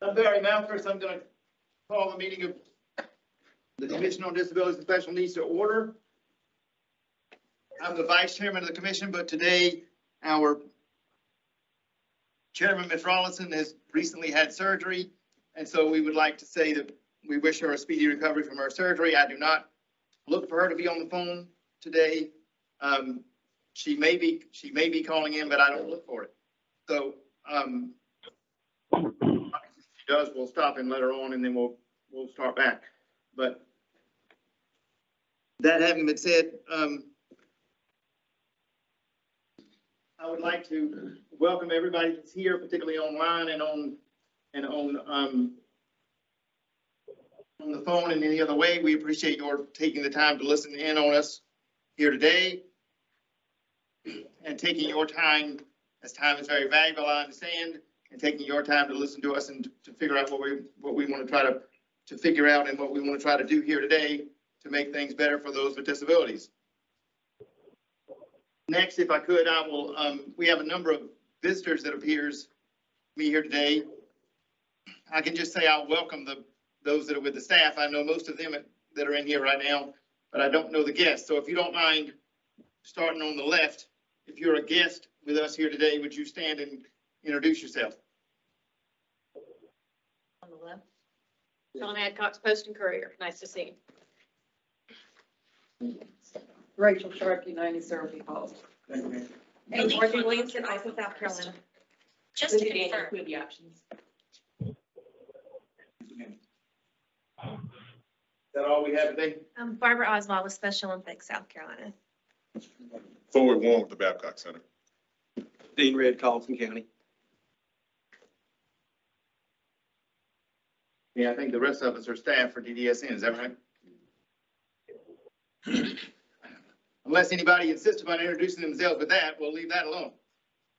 I'm Barry Malphrus. I'm gonna call the meeting of the Commission on Disabilities and Special Needs to order. I'm the vice chairman of the commission, but today our chairman, Ms. Rawlinson, has recently had surgery. And so we would like to say that we wish her a speedy recovery from her surgery. I do not look for her to be on the phone today. Um, she may be, she may be calling in, but I don't look for it. So, um, if she does, we'll stop and let her on and then we'll, we'll start back. But that having been said, um, I would like to welcome everybody that's here, particularly online and on, and on, um, on the phone and any other way. We appreciate your taking the time to listen in on us here today and taking your time, as time is very valuable, I understand, and taking your time to listen to us and to figure out what we, what we want to try to, to figure out and what we want to try to do here today to make things better for those with disabilities. Next, if I could, I will, um, we have a number of visitors that appears me here today. I can just say I'll welcome the, those that are with the staff. I know most of them that are in here right now, but I don't know the guests. So if you don't mind, starting on the left, if you're a guest with us here today, would you stand and introduce yourself? On the left. John Adcox, Post and Courier. Nice to see you. Rachel Sharkey, ninety-seven Falls. And Dorothy Williamson, also South Carolina. Just to confirm, With the options. Is that all we have today? um, Barbara Oswald with Special Olympics, South Carolina. Forward one with the Babcock Center. Dean Red, Colleton County. Yeah, I think the rest of us are staff for DDSN, is that right? Unless anybody insists upon introducing themselves with that, we'll leave that alone.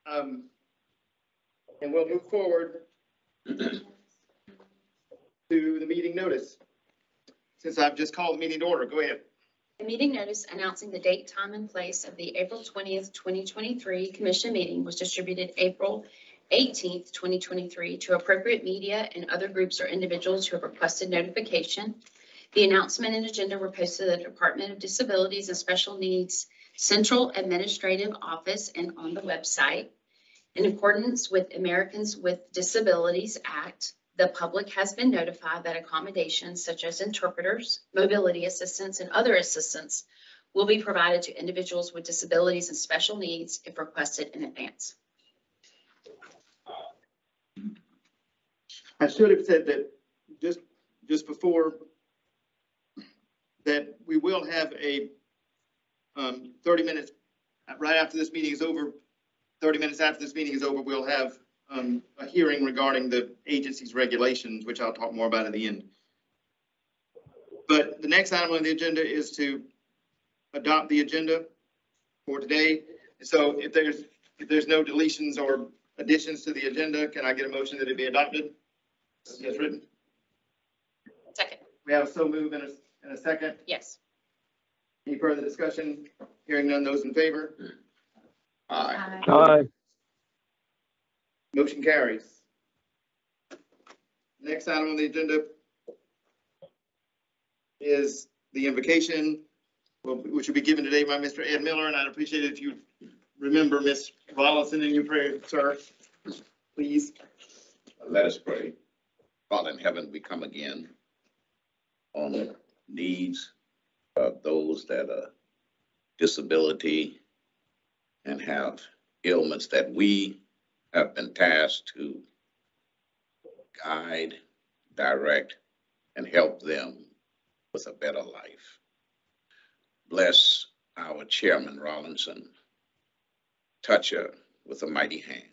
Um, And we'll move forward to the meeting notice. Since I've just called the meeting to order, go ahead. A meeting notice announcing the date, time, and place of the April twentieth, twenty twenty-three commission meeting was distributed April eighteenth, twenty twenty-three to appropriate media and other groups or individuals who have requested notification. The announcement and agenda were posted at the Department of Disabilities and Special Needs Central Administrative Office and on the website. In accordance with Americans with Disabilities Act, the public has been notified that accommodations such as interpreters, mobility assistance, and other assistance will be provided to individuals with disabilities and special needs if requested in advance. I should have said that just, just before, that we will have a um, thirty minutes, right after this meeting is over, thirty minutes after this meeting is over, we'll have um, a hearing regarding the agency's regulations, which I'll talk more about at the end. But the next item on the agenda is to adopt the agenda for today. So if there's, if there's no deletions or additions to the agenda, can I get a motion that it be adopted? As written. Second, We have a so move in a, in a second. yes. Any further discussion? Hearing none, those in favor? Aye. Aye. Motion carries. Next item on the agenda is the invocation, which will be given today by Mr. Ed Miller, and I'd appreciate it if you remember Ms. Rawlinson in your prayer, sir, please. Let us pray. Father in heaven, we come again on the needs of those that are disability and have ailments that we have been tasked to guide, direct, and help them with a better life. Bless our chairman Rawlinson. Touch her with a mighty hand.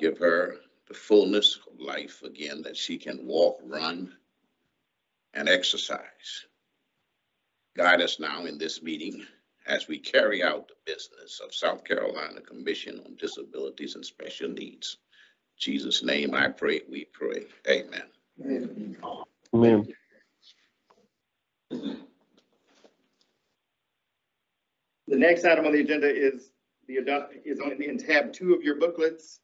Give her the fullness of life again, that she can walk, run, and exercise. Guide us now in this meeting as we carry out the business of South Carolina Commission on Disabilities and Special Needs. In Jesus' name I pray, we pray. Amen. Amen. The next item on the agenda is the adopt, is on, in tab two of your booklets.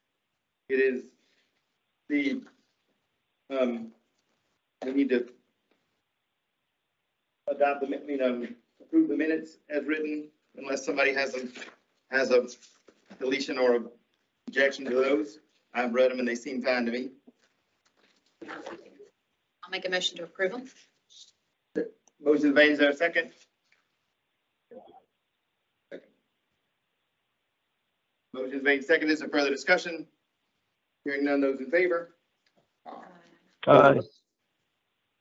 It is the, um, we need to adopt the, mi- I mean, um, approve the minutes as written unless somebody has a, has a deletion or objection to those. I've read them and they seem fine to me. I'll make a motion to approve them. Motion made, is there a second? Motion made, second, is there further discussion? Hearing none, those in favor? Aye.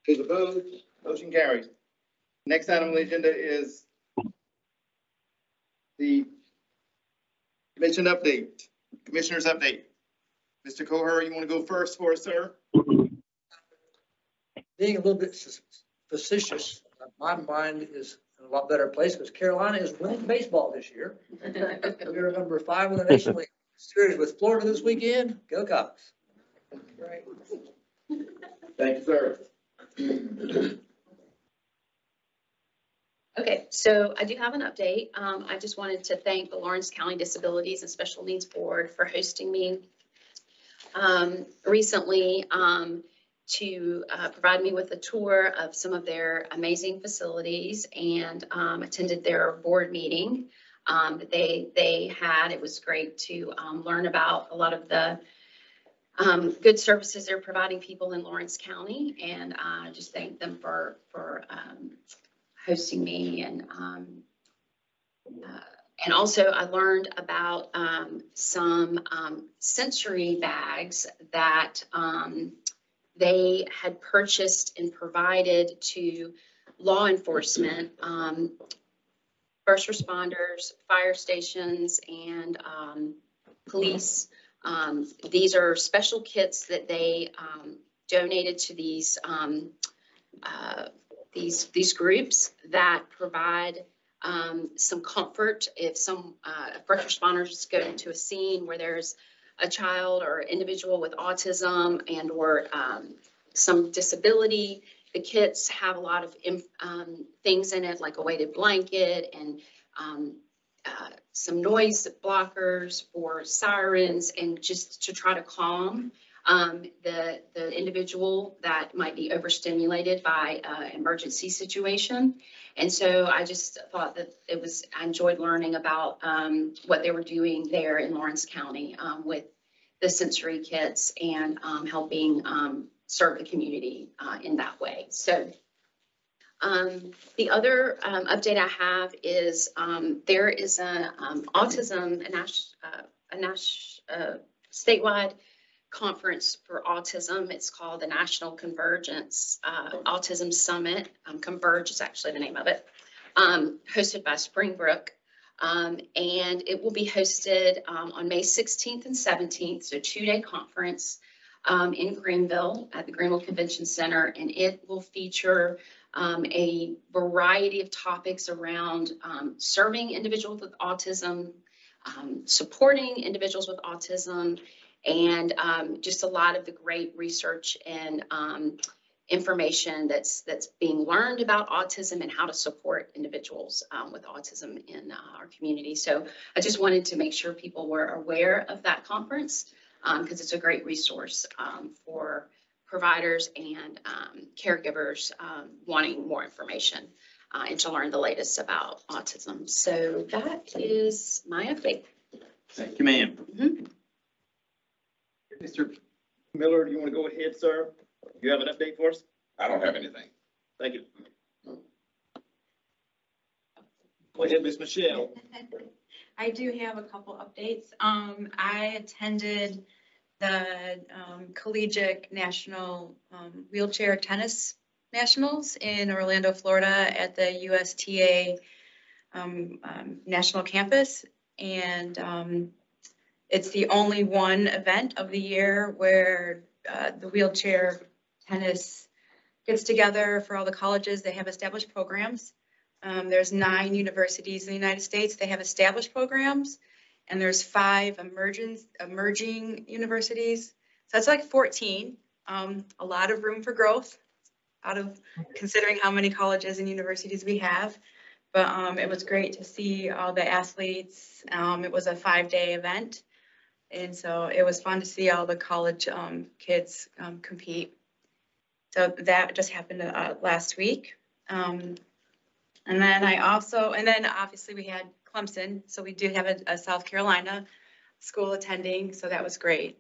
Those opposed, motion carries. Next item on the agenda is the commission update, commissioners update. Mr. Kocher, you want to go first for us, sir? being a little bit facetious, my mind is in a lot better place because Carolina is winning baseball this year. We're number five in the National League Series with Florida this weekend. Go Cox. Right. Thank you, sir. Okay, so I do have an update. Um, I just wanted to thank the Laurens County Disabilities and Special Needs Board for hosting me um, recently, um, to, uh, provide me with a tour of some of their amazing facilities and, um, attended their board meeting, um, that they, they had. It was great to, um, learn about a lot of the, um, good services they're providing people in Laurens County. And I just thank them for, for, um, hosting me and, um, uh, and also I learned about, um, some, um, sensory bags that, um, they had purchased and provided to law enforcement, um, first responders, fire stations, and, um, police. These are special kits that they, donated to these, uh, these, these groups that provide um, some comfort if some uh, first responders go into a scene where there's a child or individual with autism and or um, some disability. The kits have a lot of um, things in it, like a weighted blanket and um, uh, some noise blockers or sirens, and just to try to calm um, the, the individual that might be overstimulated by uh, emergency situation. And so I just thought that it was, I enjoyed learning about um, what they were doing there in Laurens County um, with the sensory kits and um, helping um, serve the community uh, in that way. So um, the other update I have is there is a autism, a Nash, uh, a Nash, uh, statewide conference for autism. It's called the National Convergence uh, Autism Summit. Um, Converge is actually the name of it, um, hosted by Springbrook. Um, and it will be hosted um, on May 16th and 17th, so two-day conference um, in Greenville at the Greenville Convention Center. And it will feature um, a variety of topics around serving individuals with autism, supporting individuals with autism, and um, just a lot of the great research and um, information that's that's being learned about autism and how to support individuals um, with autism in uh, our community. So I just wanted to make sure people were aware of that conference because it's a great resource um, for providers and um, caregivers um, wanting more information uh, and to learn the latest about autism. So that is my update. Thank you, ma'am. Mhm. Mr. Miller, do you want to go ahead, sir? You have an update for us? I don't have anything. Thank you. Go ahead, Ms. Michelle. I do have a couple updates. Um, I attended the um, Collegiate National um, Wheelchair Tennis Nationals in Orlando, Florida at the USTA um, um, National Campus. And um, it's the only one event of the year where uh, the wheelchair tennis gets together for all the colleges. They have established programs. Um, there's nine universities in the United States. They have established programs, and there's five emerging emerging universities. So that's like 14. Um, a lot of room for growth, out of considering how many colleges and universities we have. But um, it was great to see all the athletes. Um, it was a five-day event, And so it was fun to see all the college um, kids um, compete. So that just happened uh, last week. Um, And then I also, and then obviously we had Clemson, so we do have a, a South Carolina school attending, so that was great.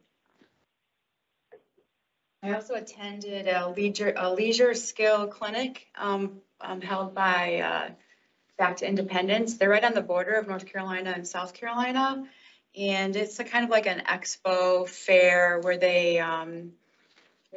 I also attended a leisure, a leisure skill clinic um, um, held by uh, Back to Independence. They're right on the border of North Carolina and South Carolina. And it's a kind of like an expo fair where they, um,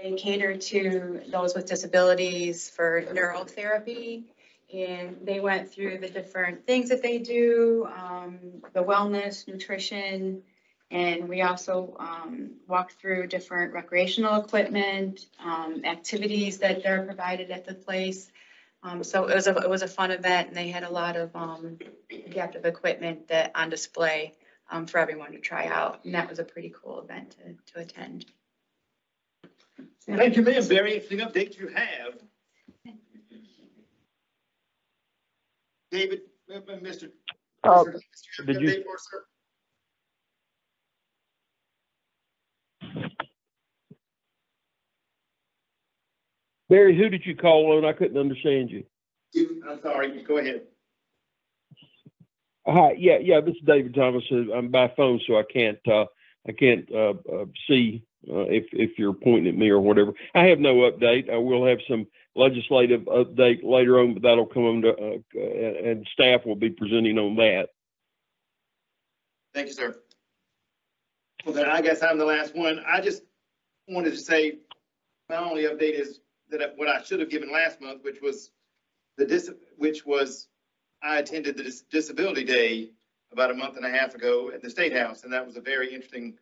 they cater to those with disabilities for neurotherapy. And they went through the different things that they do, um, the wellness, nutrition. And we also, um, walked through different recreational equipment, um, activities that they're provided at the place. Um, so it was a, it was a fun event and they had a lot of, um, adaptive equipment that on display, um, for everyone to try out. And that was a pretty cool event to, to attend. Thank you, ma'am. Very interesting update you have. David, uh, uh, Mr. Uh, Mr. Davis, did have you- an update sir? Barry, who did you call on? I couldn't understand you. You, I'm sorry, go ahead. Hi, yeah, yeah, this is David Thomas. Uh, I'm by phone, so I can't, uh, I can't, uh, uh, see, uh, if, if you're pointing at me or whatever. I have no update. I will have some legislative update later on, but that'll come to, uh, and, and staff will be presenting on that. Thank you, sir. Well, then I guess I'm the last one. I just wanted to say, my only update is that what I should have given last month, which was the dis, which was, I attended the Dis- Disability Day about a month and a half ago at the State House, and that was a very interesting,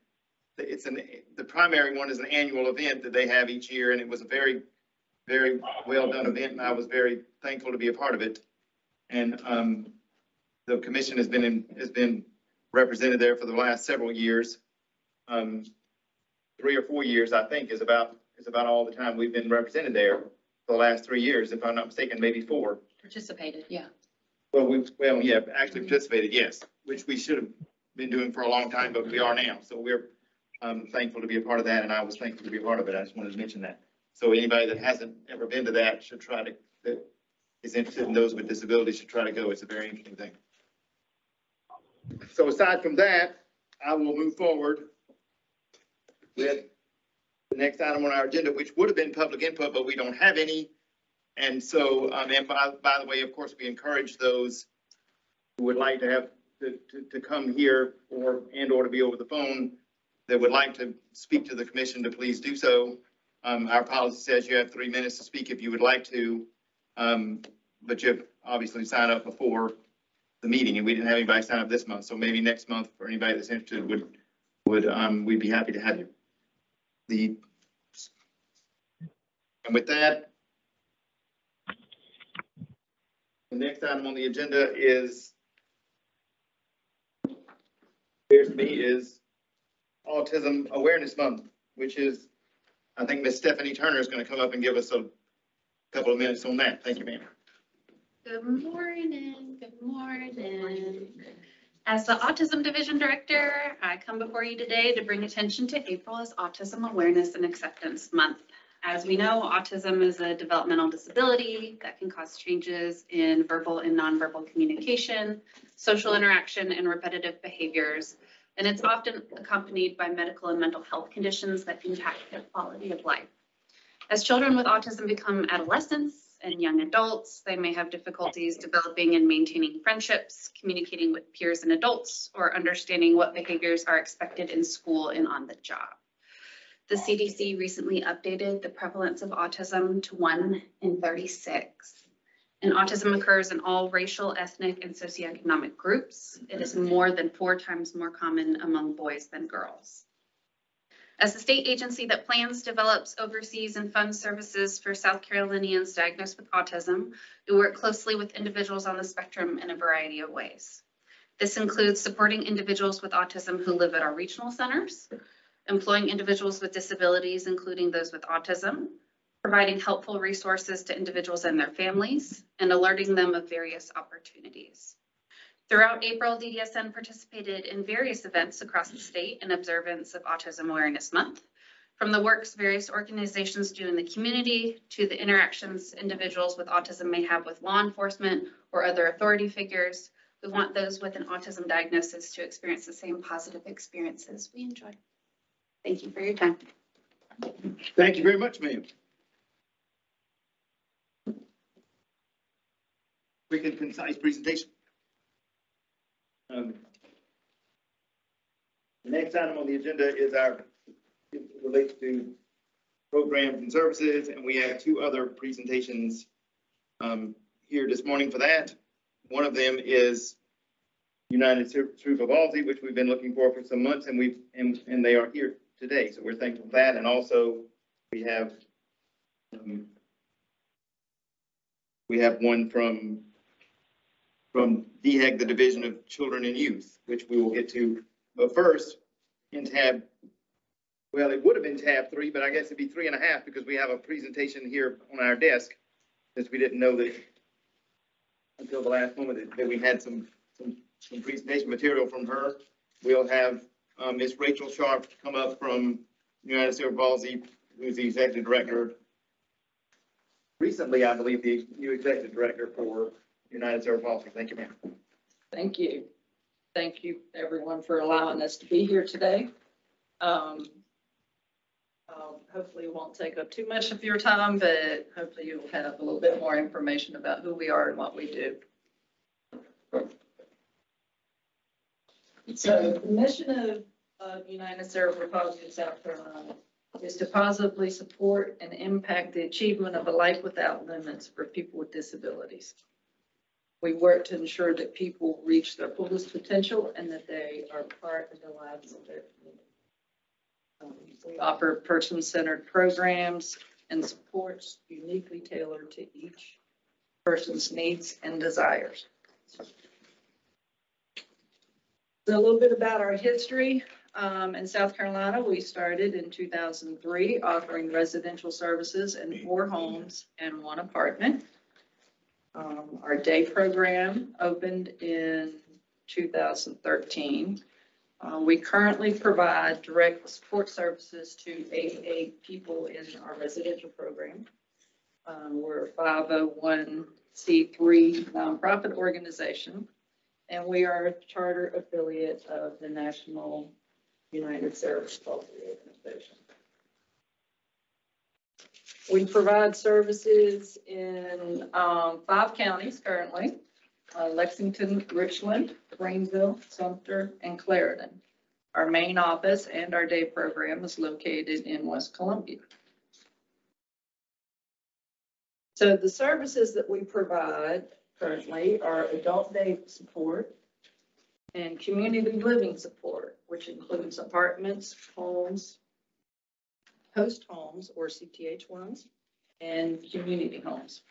it's an, the primary one is an annual event that they have each year, and it was a very, very well-done event, and I was very thankful to be a part of it. And, um, the commission has been in, has been represented there for the last several years. Um, three or four years, I think, is about, is about all the time we've been represented there for the last three years, if I'm not mistaken, maybe four. Participated, yeah. Well, we, well, yeah, actually participated, yes, which we should have been doing for a long time, but we are now. So we're, um, thankful to be a part of that, and I was thankful to be a part of it. I just wanted to mention that. So anybody that hasn't ever been to that should try to, that is interested in those with disabilities should try to go. It's a very interesting thing. So aside from that, I will move forward with the next item on our agenda, which would have been public input, but we don't have any. And so, um, and by, by the way, of course, we encourage those who would like to have, to, to, to come here or, and or to be over the phone that would like to speak to the commission to please do so. Um, our policy says you have three minutes to speak if you would like to. Um, but you obviously signed up before the meeting and we didn't have anybody sign up this month. So maybe next month for anybody that's interested would, would, um, we'd be happy to have you. The, and with that, the next item on the agenda is, to me is Autism Awareness Month, which is, I think Miss Stephanie Turner is going to come up and give us a couple of minutes on that. Thank you, ma'am. Good morning, good morning. As the Autism Division Director, I come before you today to bring attention to April as Autism Awareness and Acceptance Month. As we know, autism is a developmental disability that can cause changes in verbal and nonverbal communication, social interaction, and repetitive behaviors. And it's often accompanied by medical and mental health conditions that impact their quality of life. As children with autism become adolescents and young adults, they may have difficulties developing and maintaining friendships, communicating with peers and adults, or understanding what behaviors are expected in school and on the job. The CDC recently updated the prevalence of autism to one in 36. And autism occurs in all racial, ethnic, and socioeconomic groups. It is more than four times more common among boys than girls. As the state agency that plans, develops, oversees, and funds services for South Carolinians diagnosed with autism, we work closely with individuals on the spectrum in a variety of ways. This includes supporting individuals with autism who live at our regional centers, employing individuals with disabilities, including those with autism, providing helpful resources to individuals and their families, and alerting them of various opportunities. Throughout April, DDSN participated in various events across the state in observance of Autism Awareness Month. From the works various organizations do in the community to the interactions individuals with autism may have with law enforcement or other authority figures, we want those with an autism diagnosis to experience the same positive experiences we enjoy. Thank you for your time. Thank you very much, ma'am. Quick and concise presentation. Um, The next item on the agenda is our, it relates to programs and services, and we have two other presentations um, here this morning for that. One of them is United Cerebral Palsy, which we've been looking for for some months, and we've, and, and they are here today, so we're thankful for that. And also, we have, um, we have one from, from DHEC, the Division of Children and Youth, which we will get to. But first, in tab, well, it would have been tab three, but I guess it'd be three and a half because we have a presentation here on our desk, since we didn't know that until the last moment that- that we had some, some, some presentation material from her. We'll have uh, Ms. Rachel Sharp to come up from United Cerebral Palsy, who's the executive director. Recently, I believe, the new executive director for United Cerebral Palsy. Thank you, ma'am. Thank you. Thank you, everyone, for allowing us to be here today. Um, um, Hopefully, it won't take up too much of your time, but hopefully you'll have a little bit more information about who we are and what we do. So the mission of, of United Cerebral Palsy of South Carolina is to positively support and impact the achievement of a life without limits for people with disabilities. We work to ensure that people reach their fullest potential and that they are part of the lives of their community. Um, We offer person-centered programs and supports uniquely tailored to each person's needs and desires. So a little bit about our history. Um, in South Carolina, we started in two thousand three offering residential services in four homes and one apartment. Um, our day program opened in two thousand thirteen. Uh, we currently provide direct support services to eighty-eight people in our residential program. Um, we're a five oh one C three nonprofit organization. And we are a charter affiliate of the National United Cerebral Palsy Organization. We provide services in um, five counties currently, uh, Lexington, Richland, Greenville, Sumter, and Clarendon. Our main office and our day program is located in West Columbia. So the services that we provide currently are adult day support and community living support, which includes apartments, homes, host homes or CTH ones, and community homes.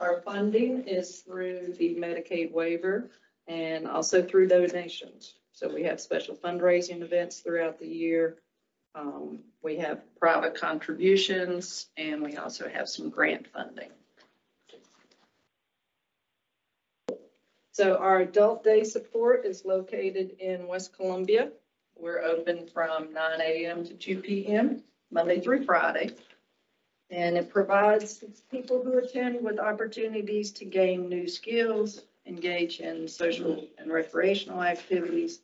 Our funding is through the Medicaid waiver and also through donations. So we have special fundraising events throughout the year. Um, we have private contributions and we also have some grant funding. So our adult day support is located in West Columbia. We're open from nine AM to two PM, Monday through Friday. And it provides people who attend with opportunities to gain new skills, engage in social and recreational activities,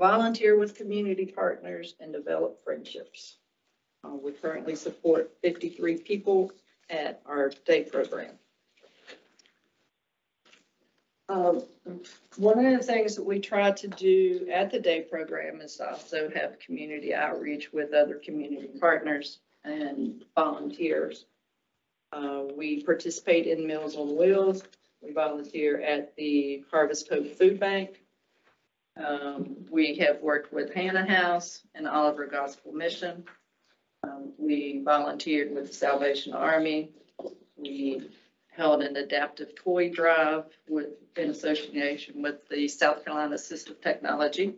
volunteer with community partners, and develop friendships. Uh, we currently support fifty-three people at our day program. Um, one of the things that we try to do at the day program is also have community outreach with other community partners and volunteers. Uh, we participate in Meals on Wheels. We volunteer at the Harvest Hope Food Bank. Um, we have worked with Hannah House and Oliver Gospel Mission. Um, we volunteered with the Salvation Army. We held an adaptive toy drive with, in association with the South Carolina Assistive Technology.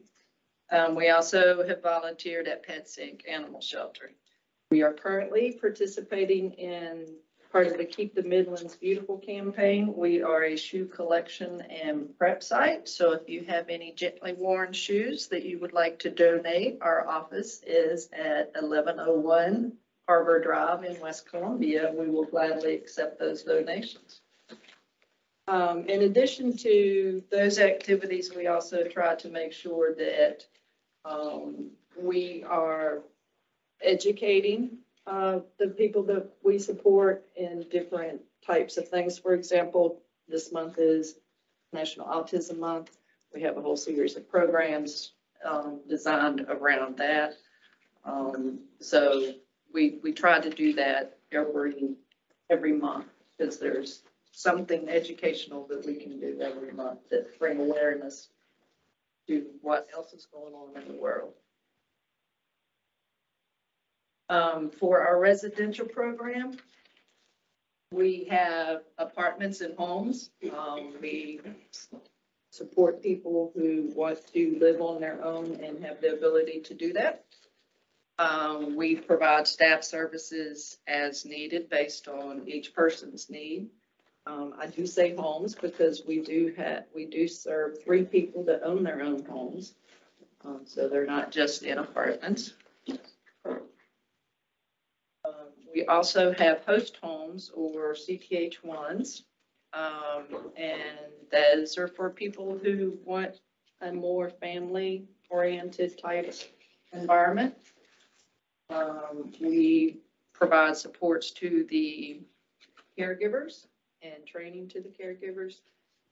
Um, we also have volunteered at Pets Inc. Animal Shelter. We are currently participating in part of the Keep the Midlands Beautiful campaign. We are a shoe collection and prep site. So if you have any gently worn shoes that you would like to donate, our office is at eleven oh one Harbor Drive in West Columbia. We will gladly accept those donations. Um, in addition to those activities, we also try to make sure that, um, we are educating, uh, the people that we support in different types of things. For example, this month is National Autism Month. We have a whole series of programs, um, designed around that. Um, so we, we try to do that every, every month because there's something educational that we can do every month that bring awareness to what else is going on in the world. Um, for our residential program, we have apartments and homes. Um, we support people who want to live on their own and have the ability to do that. Um, we provide staff services as needed based on each person's need. Um, I do say homes because we do have, we do serve three people that own their own homes. Um, so they're not just in apartments. Um, We also have host homes or CTH ones. Um, and those are for people who want a more family oriented type environment. Um, we provide supports to the caregivers and training to the caregivers.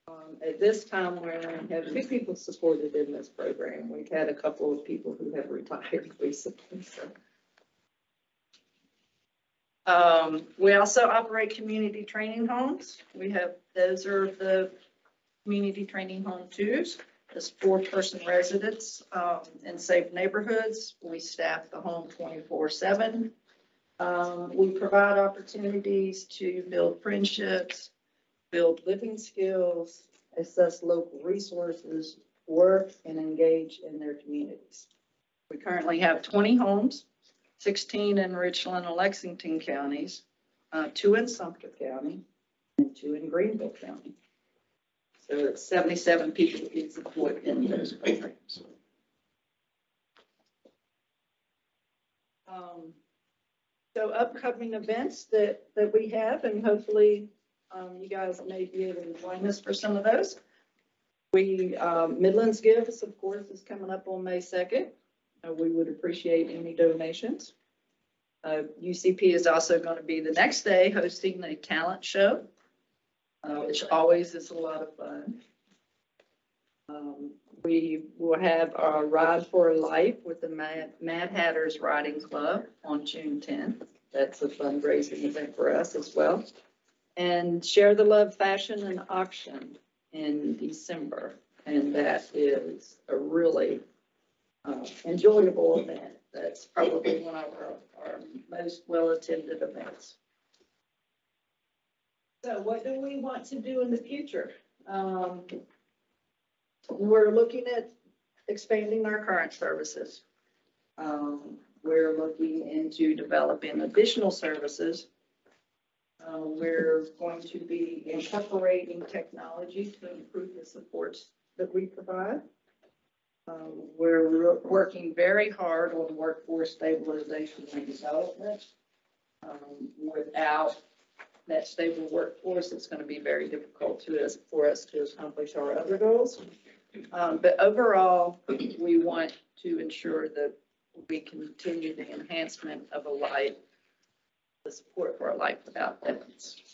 Um, at this time, we only have two people supported in this program. We've had a couple of people who have retired recently, so. Um, we also operate community training homes. We have, those are the community training home twos. It's four-person residents, um, in safe neighborhoods. We staff the home twenty-four seven. Um, we provide opportunities to build friendships, build living skills, assess local resources, work and engage in their communities. We currently have twenty homes, sixteen in Richland and Lexington counties, uh, two in Sumter County, and two in Greenville County. So it's seventy-seven people we support in those programs. Um, so upcoming events that, that we have, and hopefully, um, you guys may be able to join us for some of those. We, um, Midlands Gives, of course, is coming up on May second. Uh, we would appreciate any donations. Uh, UCP is also going to be the next day hosting the talent show, uh, which always is a lot of fun. Um, we will have our Ride for Life with the Mad, Mad Hatters Riding Club on June tenth. That's a fundraising event for us as well. And Share the Love Fashion and Auction in December. And that is a really uh, enjoyable event. That's probably one of our, our most well-attended events. So what do we want to do in the future? Um, we're looking at expanding our current services. Um, we're looking into developing additional services. Uh, we're going to be incorporating technology to improve the supports that we provide. Um, we're working very hard on workforce stabilization and development. Um, without that stable workforce, it's going to be very difficult to us, for us to accomplish our other goals. Um, but overall, we want to ensure that we continue the enhancement of a life, the support for a life without limits.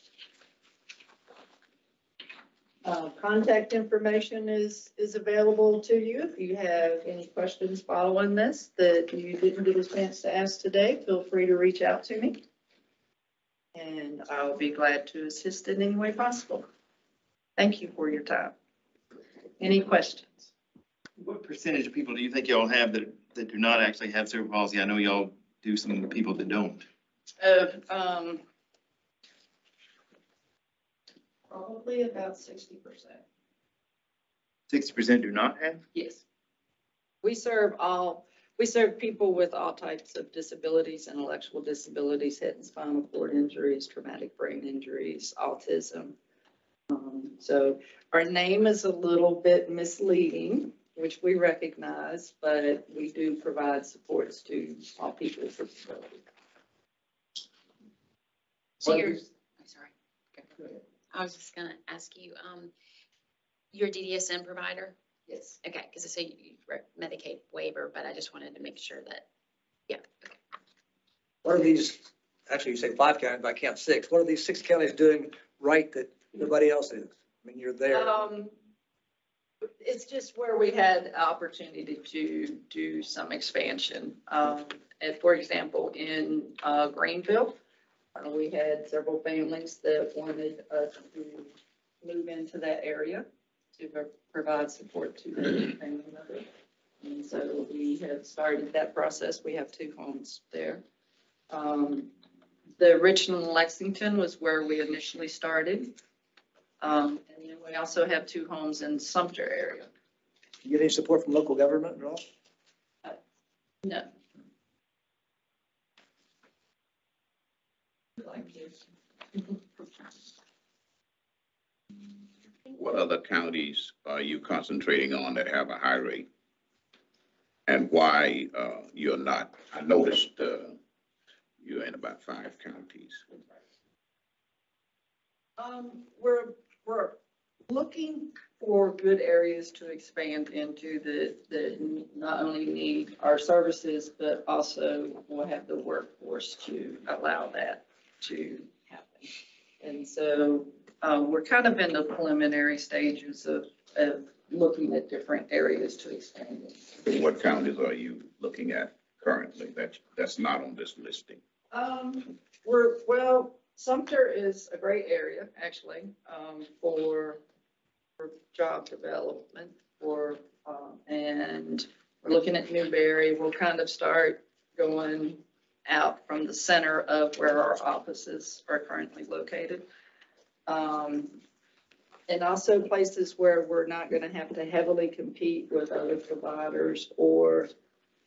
Uh, contact information is, is available to you. If you have any questions following this that you didn't get a chance to ask today, feel free to reach out to me. And I'll be glad to assist in any way possible. Thank you for your time. Any questions? What percentage of people do you think y'all have that, that do not actually have cerebral palsy? I know y'all do some of people that don't. Uh, um, probably about sixty percent. Sixty percent do not have? Yes. We serve all, We serve people with all types of disabilities, intellectual disabilities, head and spinal cord injuries, traumatic brain injuries, autism. Um, So our name is a little bit misleading, which we recognize, but we do provide supports to all people with disabilities. So What you're, I'm sorry. I was just gonna ask you, um, your DDSN provider? Yes. Okay, because I say you re- Medicaid waiver, but I just wanted to make sure that, yeah, okay. What are these, actually you say five counties, but I count six. What are these six counties doing right that nobody else is? I mean, you're there. Um, it's just where we had opportunity to do some expansion. Um, and for example, in, uh, Greenville, uh, we had several families that wanted us to move into that area to pro- provide support to their family members. And so we have started that process. We have two homes there. Um, the Richland and Lexington was where we initially started. Um, and then we also have two homes in Sumter area. You get any support from local government at all? No. Like this. What other counties are you concentrating on that have a high rate? And why, uh, you're not, I noticed, uh, you're in about five counties. Um, we're, we're looking for good areas to expand into the, that not only need our services, but also will have the workforce to allow that to. And so, um, we're kind of in the preliminary stages of, of looking at different areas to expand. in. What counties are you looking at currently that, that's not on this listing? Um, we're, well, Sumter is a great area, actually, um, for, for job development, for, um, and we're looking at Newberry. We'll kind of start going out from the center of where our offices are currently located. Um, and also places where we're not gonna have to heavily compete with other providers or,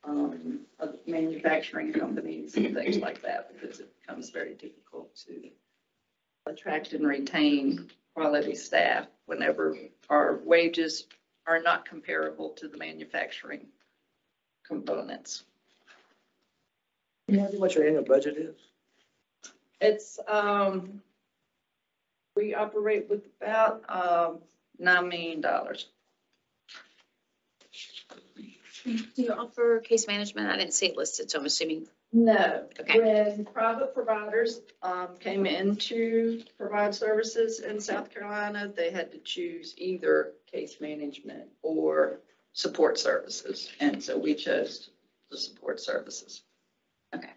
um, manufacturing companies and things like that, because it becomes very difficult to attract and retain quality staff whenever our wages are not comparable to the manufacturing components. You know what your annual budget is? It's, um, we operate with about, um, nine million dollars. Do you offer case management? I didn't see it listed, so I'm assuming, No. Okay. When private providers um, came in to provide services in South Carolina, they had to choose either case management or support services. And so we chose the support services. Okay.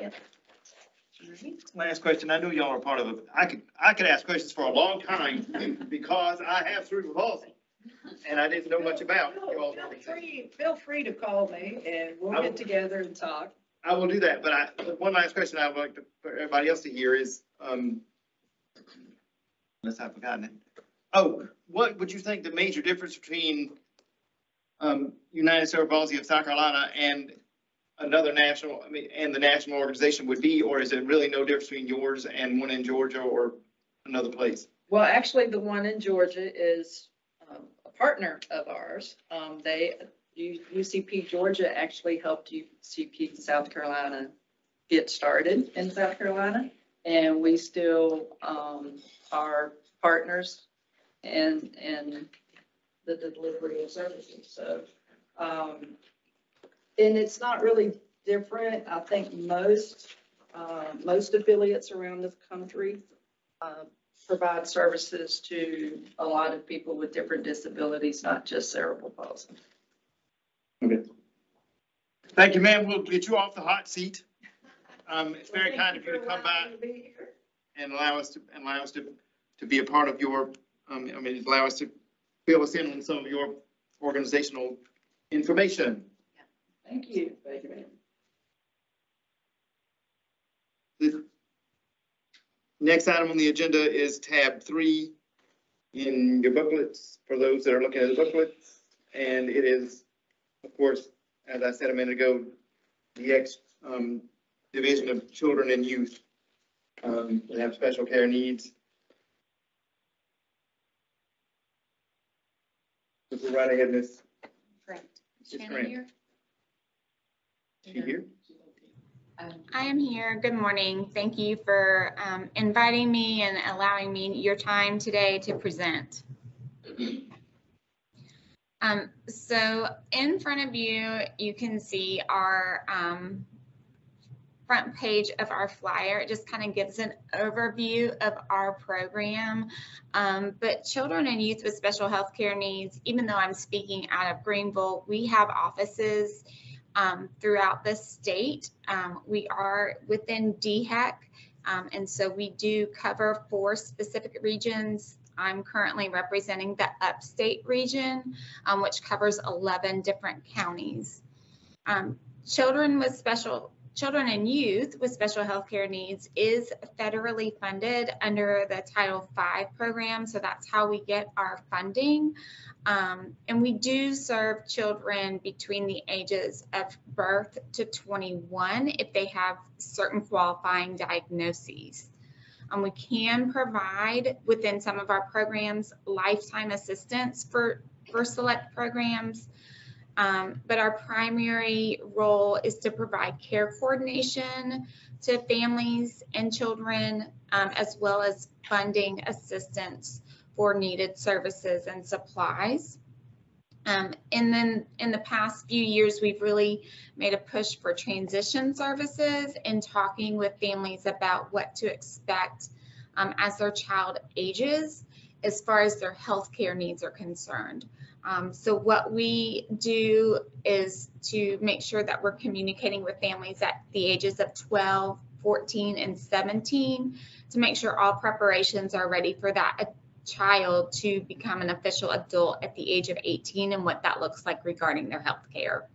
Yep. Last question. I knew y'all are part of it. I could, I could ask questions for a long time because I have cerebral palsy. And I didn't know much about y'all. Feel free, feel free to call me and we'll will- get together and talk. I will do that, but I, one last question I would like to, for everybody else to hear is, um, unless I've forgotten it. Oh, what would you think the major difference between, um, United Cerebral Palsy of South Carolina and another national, I mean, and the national organization would be, or is it really no difference between yours and one in Georgia or another place? Well, actually, the one in Georgia is um, a partner of ours. Um, They, UCP Georgia actually helped UCP South Carolina get started in South Carolina. And we still um, are partners in, in the delivery of services. So, um, and it's not really different. I think most, uh, most affiliates around the country uh, provide services to a lot of people with different disabilities, not just cerebral palsy. Okay. Thank you, ma'am. We'll get you off the hot seat. Um, it's very kind of you to come by. and allow us to, and allow us to, to be a part of your, um, I mean, allow us to fill us in on some of your organizational information. Thank you. Thank you, ma'am. The next item on the agenda is tab three in your booklets, for those that are looking at the booklets. And it is, of course, as I said a minute ago, the ex, um, Division of Children and Youth, um, that have special care needs. So go right ahead, Ms. Correct. Ms. Shannon Grant. Here? I am here. Good morning. Thank you for um, inviting me and allowing me your time today to present. Um, So in front of you, you can see our um, front page of our flyer. It just kind of gives an overview of our program. Um, But children and youth with special health care needs, even though I'm speaking out of Greenville, we have offices um, throughout the state. Um, we are within DHEC, um, and so we do cover four specific regions. I'm currently representing the upstate region, um, which covers 11 different counties. Um, children with special Children and youth with special health care needs is federally funded under the Title V program, so that's how we get our funding. Um, and we do serve children between the ages of birth to 21 if they have certain qualifying diagnoses. Um, we can provide within some of our programs lifetime assistance for, for select programs. Um, but our primary role is to provide care coordination to families and children, um, as well as funding assistance for needed services and supplies. Um, and then in the past few years, we've really made a push for transition services and talking with families about what to expect um, as their child ages as far as their healthcare needs are concerned. Um, so what we do is to make sure that we're communicating with families at the ages of 12, 14, and 17 to make sure all preparations are ready for that child to become an official adult at the age of 18 and what that looks like regarding their health care.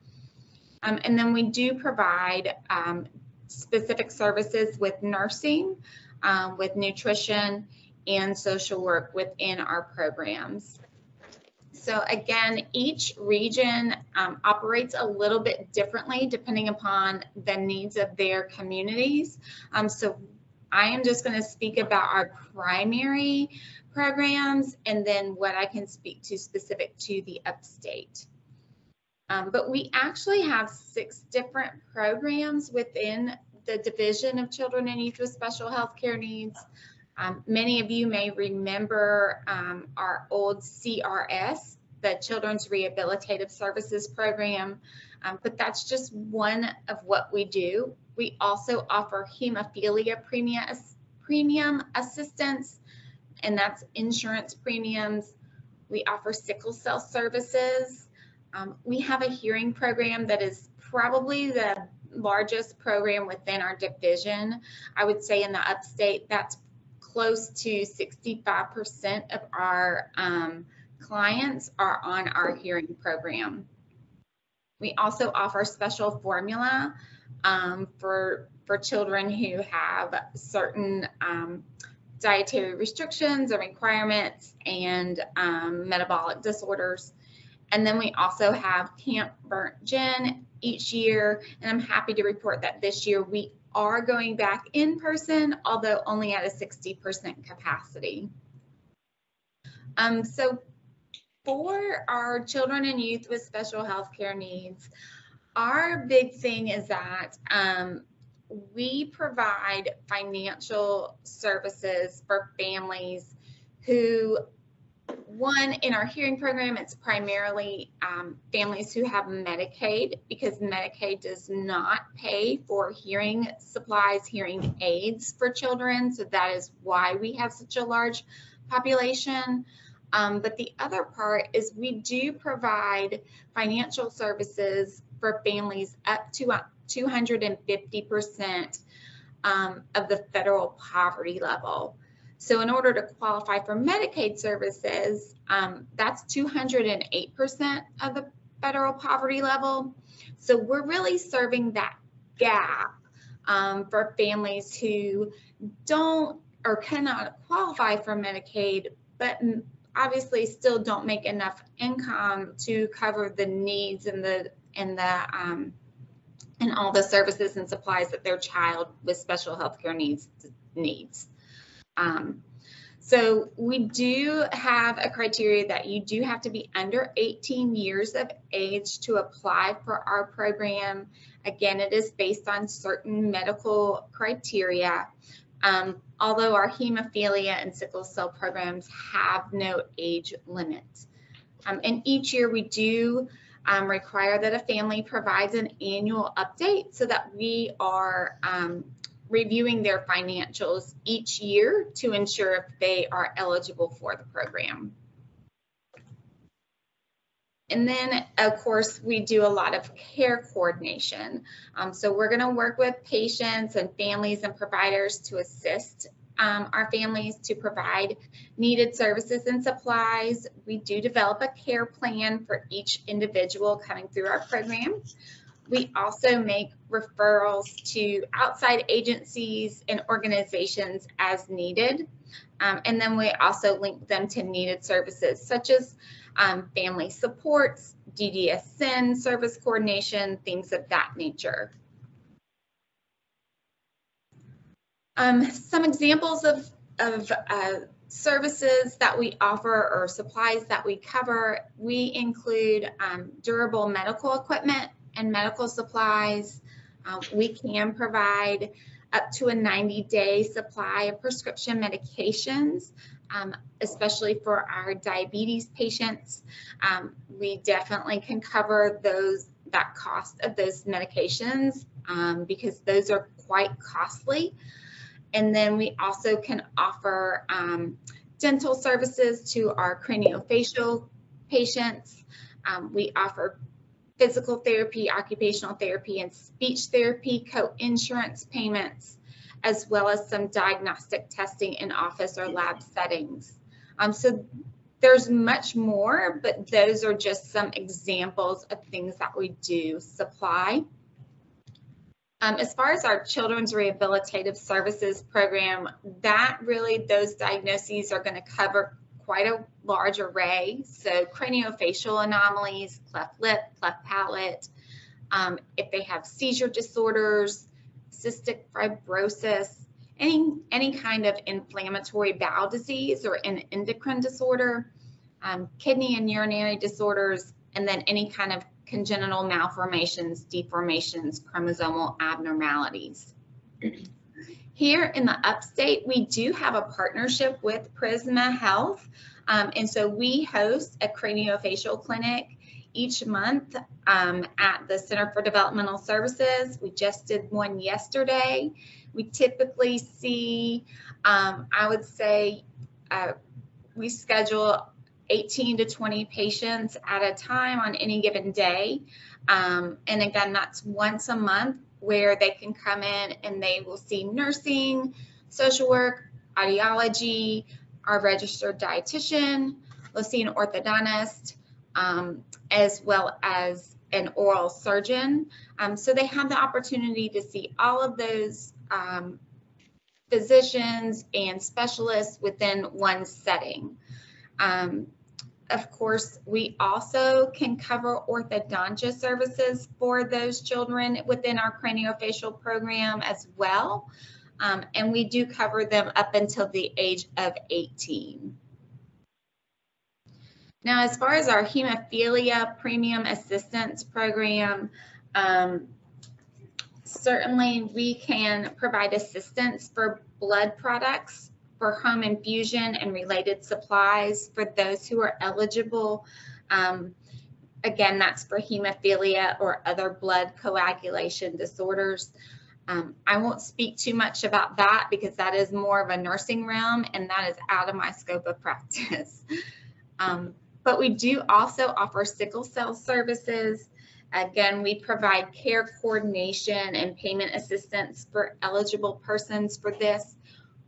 Um, and then we do provide um, specific services with nursing, um, with nutrition, and social work within our programs. So again, each region um, operates a little bit differently depending upon the needs of their communities. Um, so I am just going to speak about our primary programs and then what I can speak to specific to the upstate. Um, but we actually have six different programs within the Division of Children and Youth with Special Health Care Needs. Um, many of you may remember um, our old CRS, the Children's Rehabilitative Services Program, um, but that's just one of what we do. We also offer hemophilia premium, premium assistance, and that's insurance premiums. We offer sickle cell services. Um, we have a hearing program that is probably the largest program within our division. I would say in the upstate, that's close to 65% of our um, clients are on our hearing program. We also offer special formula um, for, for children who have certain um, dietary restrictions or requirements and um, metabolic disorders. And then we also have Camp Burnt Gin each year, and I'm happy to report that this year we are going back in person, although only at a 60% capacity. Um, so for our children and youth with special health care needs, our big thing is that um, we provide financial services for families who one, in our hearing program, it's primarily um, families who have Medicaid because Medicaid does not pay for hearing supplies, hearing aids for children. So that is why we have such a large population. Um, but the other part is we do provide financial services for families up to 250% um, of the federal poverty level. So in order to qualify for Medicaid services, um, that's 208% of the federal poverty level. So we're really serving that gap um, for families who don't or cannot qualify for Medicaid, but obviously still don't make enough income to cover the needs and the and the, um, and all the services and supplies that their child with special healthcare needs, needs. Um, so we do have a criteria that you do have to be under 18 years of age to apply for our program. Again, it is based on certain medical criteria. Um, although our hemophilia and sickle cell programs have no age limit. Um, and each year we do um, require that a family provides an annual update so that we are um, reviewing their financials each year to ensure if they are eligible for the program. And then, of course, we do a lot of care coordination. Um, so we're going to work with patients and families and providers to assist um, our families to provide needed services and supplies. We do develop a care plan for each individual coming through our program. We also make referrals to outside agencies and organizations as needed. Um, and then we also link them to needed services such as um, family supports, DDSN service coordination, things of that nature. Um, some examples of, of uh, services that we offer or supplies that we cover, we include um, durable medical equipment and medical supplies. Uh, we can provide up to a 90 day supply of prescription medications, um, especially for our diabetes patients. Um, we definitely can cover those that cost of those medications um, because those are quite costly. And then we also can offer um, dental services to our craniofacial patients. Um, we offer physical therapy, occupational therapy, and speech therapy co-insurance payments, as well as some diagnostic testing in office or lab settings. Um, so there's much more, but those are just some examples of things that we do supply. Um, as far as our Children's Rehabilitative Services Program, that really, those diagnoses are going to cover quite a large array. So craniofacial anomalies, cleft lip, cleft palate, um, if they have seizure disorders, cystic fibrosis, any, any kind of inflammatory bowel disease or an endocrine disorder, um, kidney and urinary disorders, and then any kind of congenital malformations, deformations, chromosomal abnormalities. Here in the upstate, we do have a partnership with Prisma Health. Um, and so we host a craniofacial clinic each month um, at the Center for Developmental Services. We just did one yesterday. We typically see, um, I would say, uh, we schedule 18 to 20 patients at a time on any given day. Um, and again, that's once a month where they can come in and they will see nursing, social work, audiology, our registered dietitian, we'll see an orthodontist, um, as well as an oral surgeon. Um, so they have the opportunity to see all of those um, physicians and specialists within one setting. Um, of course, we also can cover orthodontia services for those children within our craniofacial program as well. Um, and we do cover them up until the age of 18. Now, as far as our hemophilia premium assistance program, um, certainly we can provide assistance for blood products for home infusion and related supplies for those who are eligible. Um, again, that's for hemophilia or other blood coagulation disorders. Um, I won't speak too much about that because that is more of a nursing realm and that is out of my scope of practice. um, but we do also offer sickle cell services. Again, we provide care coordination and payment assistance for eligible persons for this.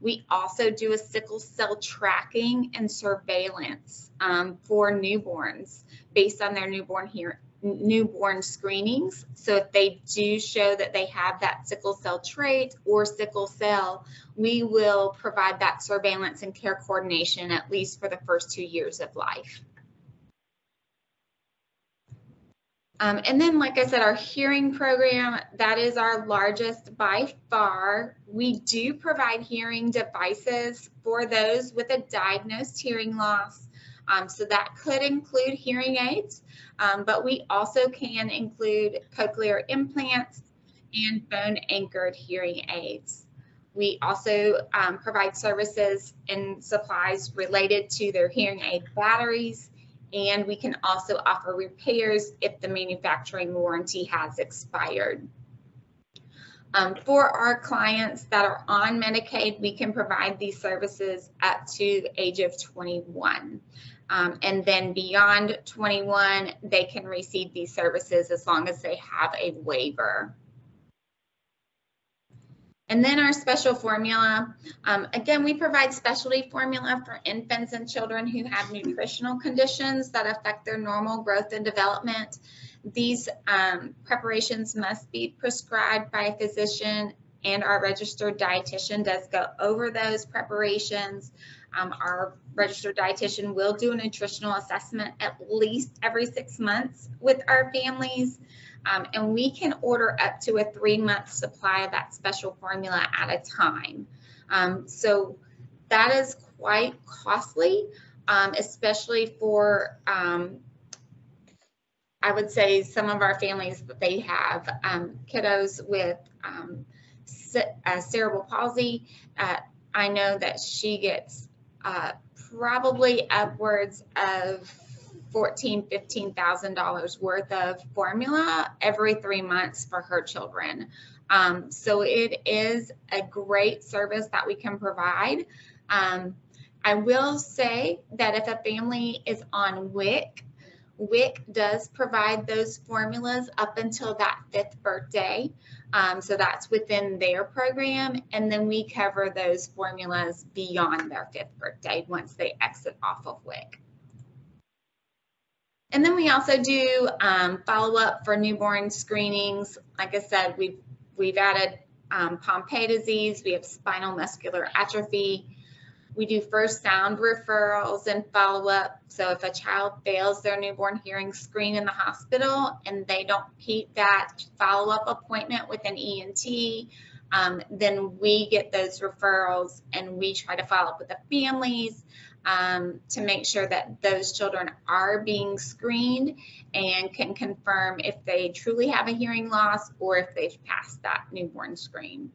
We also do a sickle cell tracking and surveillance um, for newborns based on their newborn here newborn screenings. So if they do show that they have that sickle cell trait or sickle cell, we will provide that surveillance and care coordination at least for the first two years of life. Um, and then, like I said, our hearing program, that is our largest by far. We do provide hearing devices for those with a diagnosed hearing loss. Um, so that could include hearing aids, um, but we also can include cochlear implants and bone anchored hearing aids. We also um, provide services and supplies related to their hearing aid batteries, and we can also offer repairs if the manufacturing warranty has expired. Um, for our clients that are on Medicaid, we can provide these services up to the age of 21. Um, and then beyond 21, they can receive these services as long as they have a waiver. And then our special formula, um, again, we provide specialty formula for infants and children who have nutritional conditions that affect their normal growth and development. These um, preparations must be prescribed by a physician and our registered dietitian does go over those preparations. Um, our registered dietitian will do a nutritional assessment at least every six months with our families. Um, and we can order up to a three month supply of that special formula at a time. Um, so that is quite costly, um, especially for, um, I would say, some of our families that they have um, kiddos with um, uh, cerebral palsy. Uh, I know that she gets uh, probably upwards of fourteen, fifteen thousand dollars worth of formula every three months for her children. Um, so it is a great service that we can provide. Um, I will say that if a family is on WIC, WIC does provide those formulas up until that fifth birthday. Um, so that's within their program. And then we cover those formulas beyond their fifth birthday once they exit off of WIC. And then we also do um, follow up for newborn screenings. Like I said, we've, we've added um, Pompe disease, we have spinal muscular atrophy, we do first sound referrals and follow up. So if a child fails their newborn hearing screen in the hospital and they don't keep that follow up appointment with an ENT, um, then we get those referrals and we try to follow up with the families um, to make sure that those children are being screened and can confirm if they truly have a hearing loss or if they've passed that newborn screen.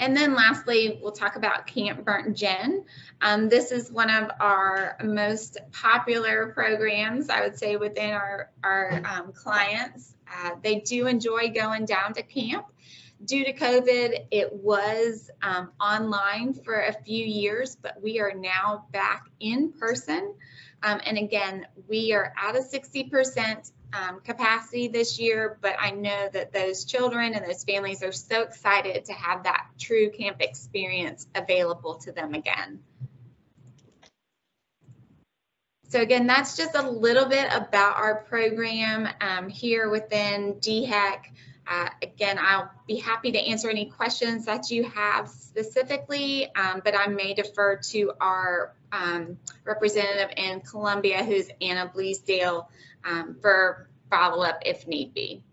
And then lastly, we'll talk about Camp Burnt Gin. Um, this is one of our most popular programs, I would say, within our, our um, clients. Uh, they do enjoy going down to camp. Due to COVID, it was um, online for a few years, but we are now back in person. Um, and again, we are at a 60% um, capacity this year, but I know that those children and those families are so excited to have that true camp experience available to them again. So again, that's just a little bit about our program um, here within DHEC. Uh, again, I'll be happy to answer any questions that you have specifically, um, but I may defer to our um, representative in Columbia, who's Anna Bleasdale, um, for follow-up if need be.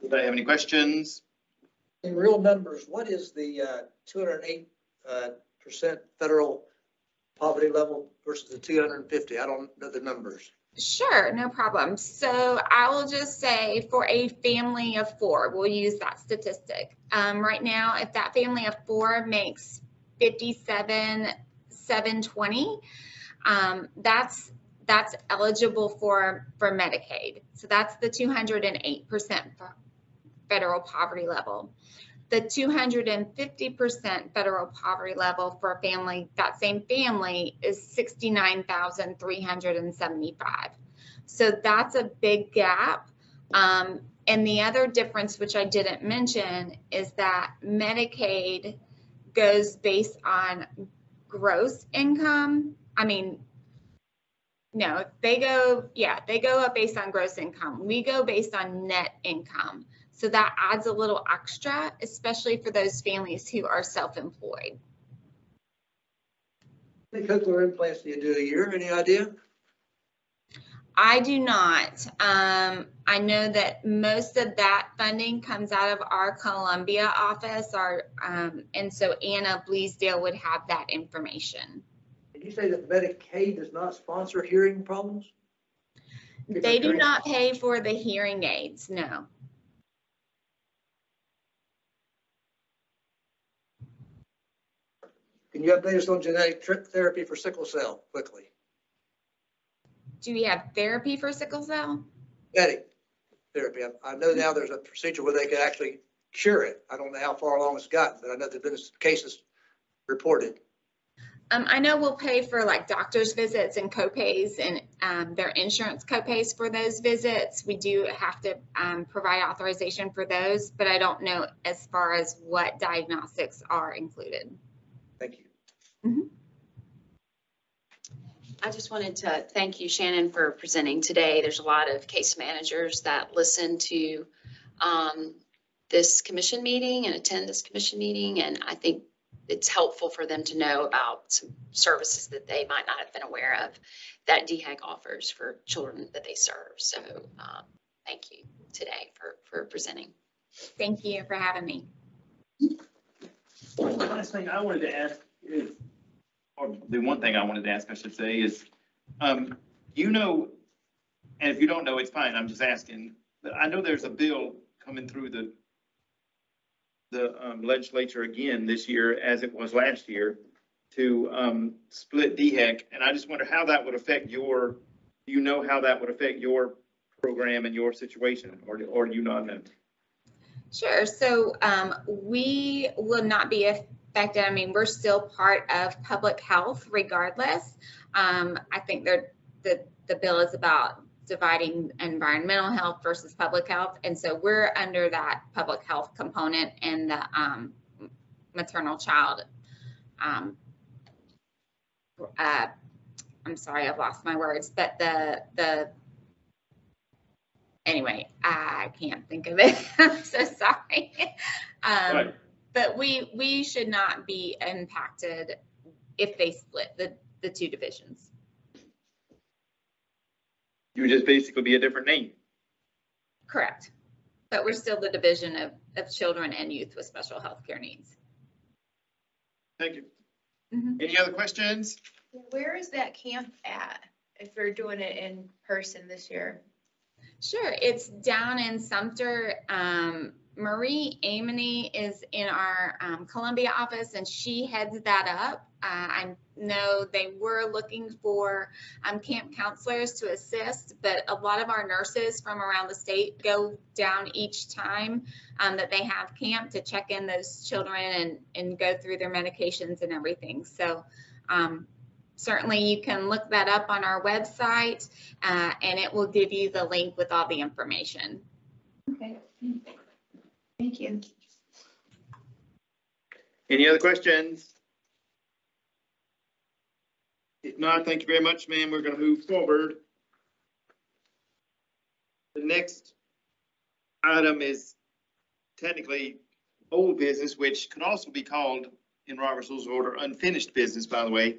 Anybody have any questions? In real numbers, what is the uh, two hundred and eight uh, percent federal poverty level versus the two hundred and fifty? I don't know the numbers. Sure, no problem. So I will just say for a family of four, we'll use that statistic. Um, right now, if that family of four makes 57, 720, um, that's that's eligible for for Medicaid. So that's the 208% federal poverty level. The 250% federal poverty level for a family, that same family is 69,375. So that's a big gap. Um, and the other difference, which I didn't mention, is that Medicaid goes based on gross income. I mean, no, they go, yeah, they go up based on gross income. We go based on net income. So that adds a little extra, especially for those families who are self-employed. many cochlear implants do you do a year? Any idea? I do not. Um, I know that most of that funding comes out of our Columbia office, our, um, and so Anna Bleasdale would have that information. Did you say that Medicaid does not sponsor hearing problems? They do not pay for the hearing aids, no. Can you update us on genetic therapy for sickle cell quickly? Do we have therapy for sickle cell? Genetic therapy. I- I know now there's a procedure where they can actually cure it. I don't know how far along it's gotten, but I know there've been cases reported. Um, I know we'll pay for like doctor's visits and copays and, um, their insurance copays for those visits. We do have to, um, provide authorization for those, but I don't know as far as what diagnostics are included. Thank you. I just wanted to thank you, Shannon, for presenting today. There's a lot of case managers that listen to um, this commission meeting and attend this commission meeting, and I think it's helpful for them to know about some services that they might not have been aware of that DHEC offers for children that they serve. So um, thank you today for, for presenting. Thank you for having me. The last thing I wanted to ask is, or the one thing I wanted to ask, I should say, is, um, you know, and if you don't know, it's fine, I'm just asking, but I know there's a bill coming through the the um, legislature again this year, as it was last year, to, um, split DHEC, and I just wonder how that would affect your, do you know how that would affect your program and your situation, or, or do you not know? Sure. So um, we will not be affected. I mean, we're still part of public health regardless. Um, I think the, the bill is about dividing environmental health versus public health. And so we're under that public health component and the um, maternal child. Um, uh, I'm sorry, I've lost my words, but the, the anyway, I can't think of it. I'm so sorry. Um, Right. But we, we should not be impacted if they split the, the two divisions. You would just basically be a different name. Correct. But we're still the division of, of children and youth with special health care needs. Thank you. Mhm. Any other questions? Where is that camp at, if we're doing it in person this year? Sure, it's down in Sumter. Um, Marie Amony is in our um, Columbia office and she heads that up. Uh, I know they were looking for um, camp counselors to assist, but a lot of our nurses from around the state go down each time um, that they have camp to check in those children and, and go through their medications and everything. So um, certainly you can look that up on our website uh, and it will give you the link with all the information. Okay. Thank you. Any other questions? If not, thank you very much, ma'am. We're gonna move forward. The next item is technically old business, which can also be called in Robert's Rules of Order unfinished business, by the way.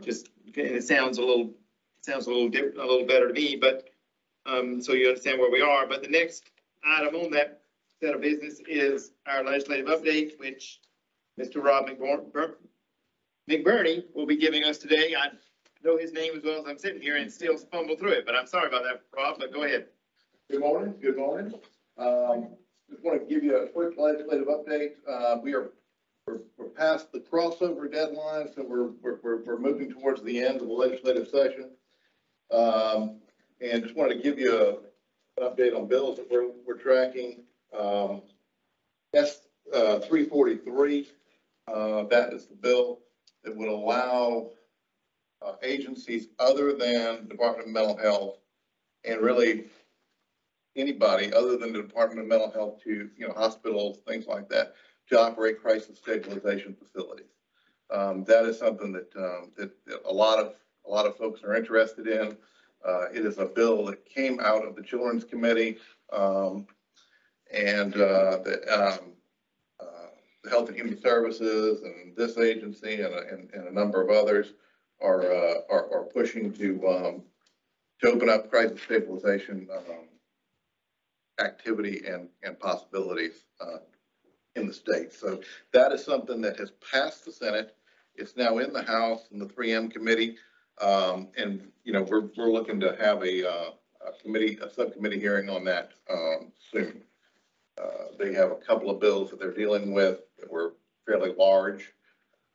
Just, it sounds a little, sounds a little different, a little better to me, but, um, so you understand where we are. But the next item on that set of business is our legislative update, which Mr. Rob McBur- Bur- McBurney will be giving us today. I know his name as well as I'm sitting here and still fumble through it, but I'm sorry about that, Rob, but go ahead. Good morning, good morning. Um, just want to give you a quick legislative update. Uh, we are, we're, we're past the crossover deadline, so we're, we're, we're, we're moving towards the end of the legislative session. Um, and just wanted to give you a, an update on bills that we're, we're tracking. Um, S, uh, three forty-three, uh, that is the bill that would allow uh, agencies other than Department of Mental Health and really anybody other than the Department of Mental Health to, you know, hospitals, things like that, to operate crisis stabilization facilities. Um, that is something that, um, that, that a lot of, a lot of folks are interested in. Uh, it is a bill that came out of the Children's Committee, um, and, uh, the, um, uh, the Health and Human Services and this agency and, and, and a number of others are, uh, are, are pushing to, um, to open up crisis stabilization, um, activity and, and possibilities, uh, in the state. So that is something that has passed the Senate. It's now in the House and the three M committee. Um, and, you know, we're, we're looking to have a, uh, a committee, a subcommittee hearing on that, um, soon. Uh, they have a couple of bills that they're dealing with that were fairly large,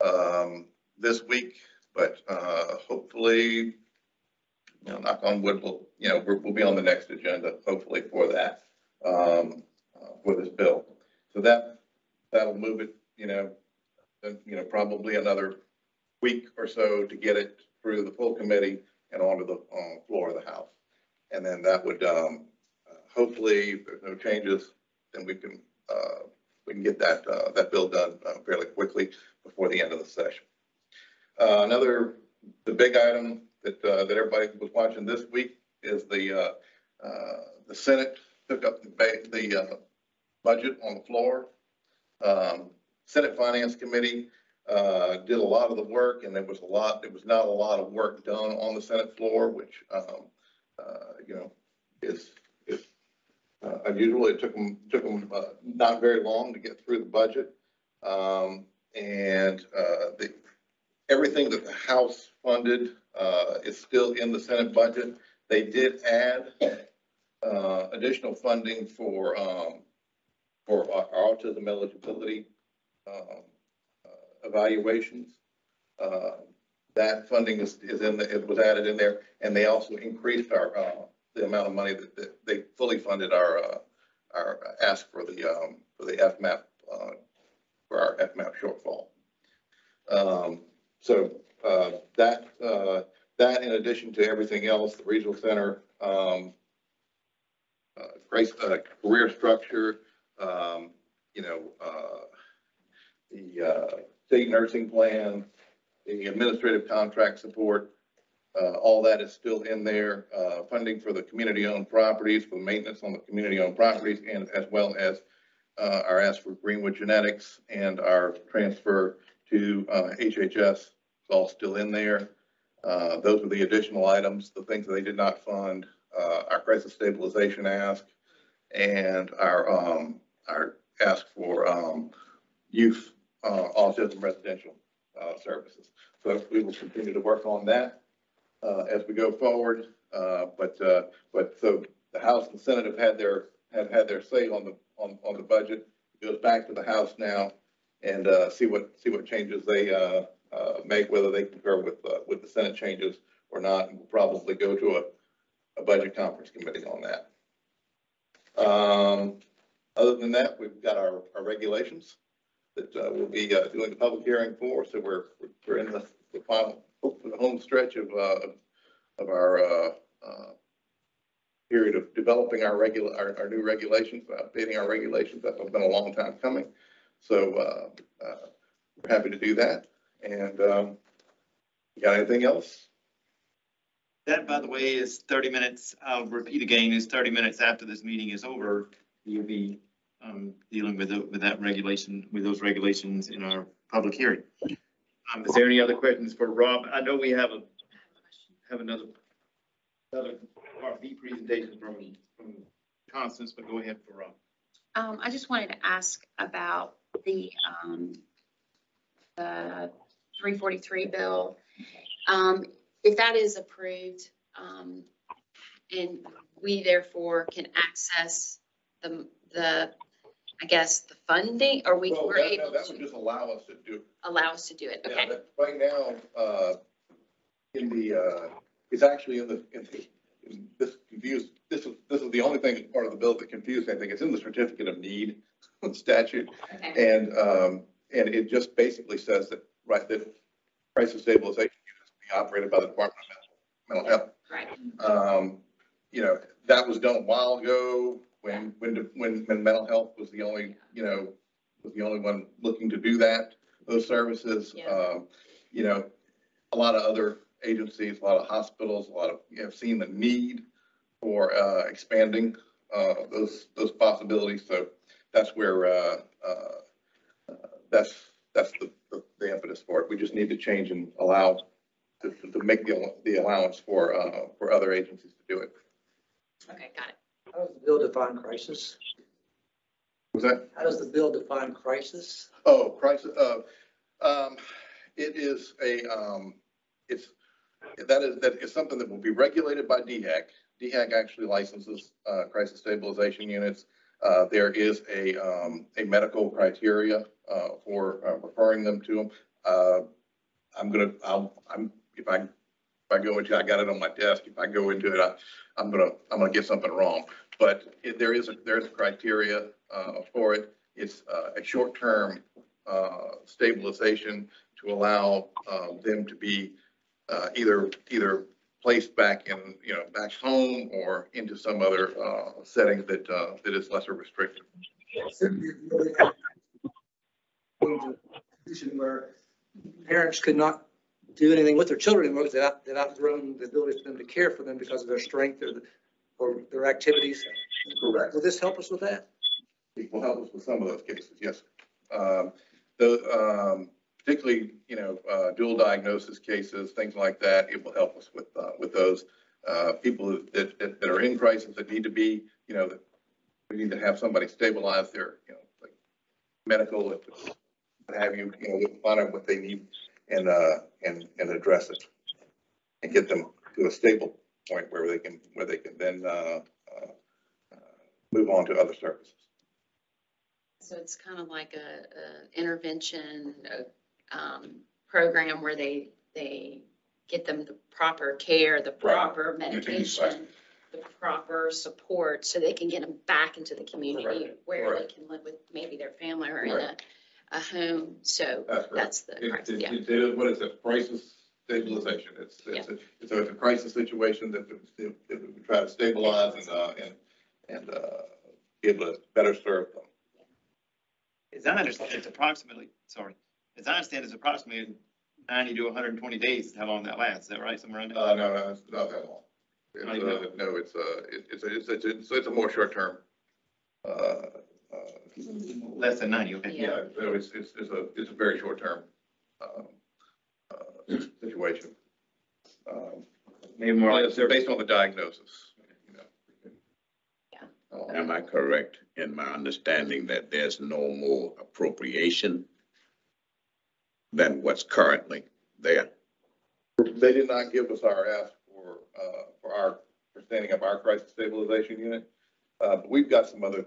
um, this week, but, uh, hopefully, you know, knock on wood, we'll, you know, we'll be on the next agenda, hopefully for that, um, uh, for this bill. So that, that'll move it, you know, you know, probably another week or so to get it through the full committee and onto the, uh, floor of the House. And then that would, um, uh, hopefully, if there's no changes, then we can, uh, we can get that, uh, that bill done uh, fairly quickly before the end of the session. Uh, another, the big item that, uh, that everybody was watching this week is the, uh, the Senate took up the, the, budget on the floor. Um, Senate Finance Committee, did a lot of the work and there was a lot, there was not a lot of work done on the Senate floor, which, um, you know, is uh, unusual. It took them, took them, uh, not very long to get through the budget. Um, and, uh, the, everything that the House funded, uh, is still in the Senate budget. They did add, uh, additional funding for, um, for autism eligibility, um, uh, evaluations. That funding is, is in the, it was added in there, and they also increased our, the amount of money that, that they fully funded our, uh, our ask for the, um, for the FMAP, uh, for our FMAP shortfall. Um, so, uh, that, uh, that in addition to everything else, the regional center, um, uh, uh, career structure, um, you know, uh, the, uh, state nursing plan, the administrative contract support, uh, all that is still in there, uh, funding for the community-owned properties, for maintenance on the community-owned properties, and as well as, uh, our ask for Greenwood Genetics and our transfer to, uh, HHS, it's all still in there. Uh, those are the additional items, the things that they did not fund, uh, our crisis stabilization ask, and our, um, our ask for, um, youth, uh, autism residential, uh, services. So we will continue to work on that, uh, as we go forward. Uh, but, uh, but so the House and Senate have had their, have had their say on the, on, on the budget. It Goes back to the House now and, uh, see what, see what changes they, uh, uh, make, whether they concur with, with the Senate changes or not. And we'll probably go to a, a budget conference committee on that. Um, other than that, we've got our, our regulations that, we'll be, doing the public hearing for. So we're, we're in the, the final, the home stretch of, uh, of our, uh, uh, period of developing our regular, our, our new regulations, updating our regulations. That's been a long time coming. So, uh, uh, we're happy to do that. And, um, you got anything else? That, by the way, is thirty minutes, I'll repeat again, is thirty minutes after this meeting is over. You'll be, um, dealing with, the- with that regulation, with those regulations in our public hearing. Um, is there any other questions for Rob? I know we have a, have another, another B presentation from, from Constance, but go ahead for Rob. Um, I just wanted to ask about the, um, the three forty-three bill. Um, if that is approved, um, and we therefore can access the, the, I guess, the funding, or we Well, were that- no, able That would to just allow us to do, allow us to do it, Yeah, okay? Right now, uh, in the, uh, it's actually in the, in the, in this confused, this is, this is the only thing, part of the bill that confused me. I think it's in the certificate of need statute. Okay. And, um, and it just basically says that, right, that crisis stabilization units be operated by the Department of Mental Mental Health. Right, Um, you know, that was done a while ago when, when, when, when mental health was the only, you know, was the only one looking to do that, those services. Yeah. Um, you know, a lot of other agencies, a lot of hospitals, a lot of, you have seen the need for, uh, expanding, uh, those, those possibilities. So that's where, uh, uh, uh, that's, that's the, the- the impetus for it. We just need to change and allow to, to make the, the allowance for, uh, for other agencies to do it. Okay, got it. How does the bill define crisis? Was that? How does the bill define crisis? Oh, crisis, uh, um, it is a, um, it's, that is, that is something that will be regulated by DHEC. DHEC actually licenses, uh, crisis stabilization units. Uh, there is a, um, a medical criteria, uh, for uh, referring them to them. Uh, I'm gonna, I'll, I'm, if I, if I go into, I got it on my desk, if I go into it, I, I'm gonna, I'm gonna get something wrong. But it, there is a, there is a criteria, uh, for it. It's, uh, a short-term, uh, stabilization to allow, um, them to be, uh, either, either placed back in, you know, back home or into some other, uh, setting that, uh, that is lesser restrictive. Where parents could not do anything with their children anymore because they've outgrown the ability for them to care for them because of their strength or, the- or their activities. Correct. Will this help us with that? It will help us with some of those cases, yes. Um, the, um, particularly, you know, uh, dual diagnosis cases, things like that, it will help us with, uh, with those. Uh, people that, that, that are in crisis that need to be, you know, that we need to have somebody stabilize their, you know, like medical, what have you, you know, find out what they need and, uh, and, and address it. And get them to a stable point where they can, where they can then, uh, uh, uh, move on to other services. So it's kind of like a, a intervention, a, um, program where they, they get them the proper care, the proper medication, the proper support, so they can get them back into the community Correct. where they can live with maybe their family or in a, a home, so That's that's the, It, crisis, it, yeah. it what is it, crisis stabilization, it's, it's, a- it's a, it's a crisis situation that, that that we try to stabilize and, uh, and, and, uh, be able to better serve them. As I understand, it's approximately, sorry, as I understand, it's approximately ninety to hundred and twenty days, is how long that lasts, is that right, somewhere around there? Uh, no, no, it's not that long. It's, Not even uh, no, it's, uh, it- it's, a- it's, a- it's, it's a more short term. Uh, uh, Less than ninety, okay. Yeah. yeah, so it's, it's, it's a, it's a very short term, um, uh, situation. Um, Maybe more like Based based on the diagnosis, you know. Yeah. Um, Am I correct in my understanding that there's no more appropriation than what's currently there? They did not give us our ask for, uh, for our, for standing up our crisis stabilization unit. Uh, but we've got some other,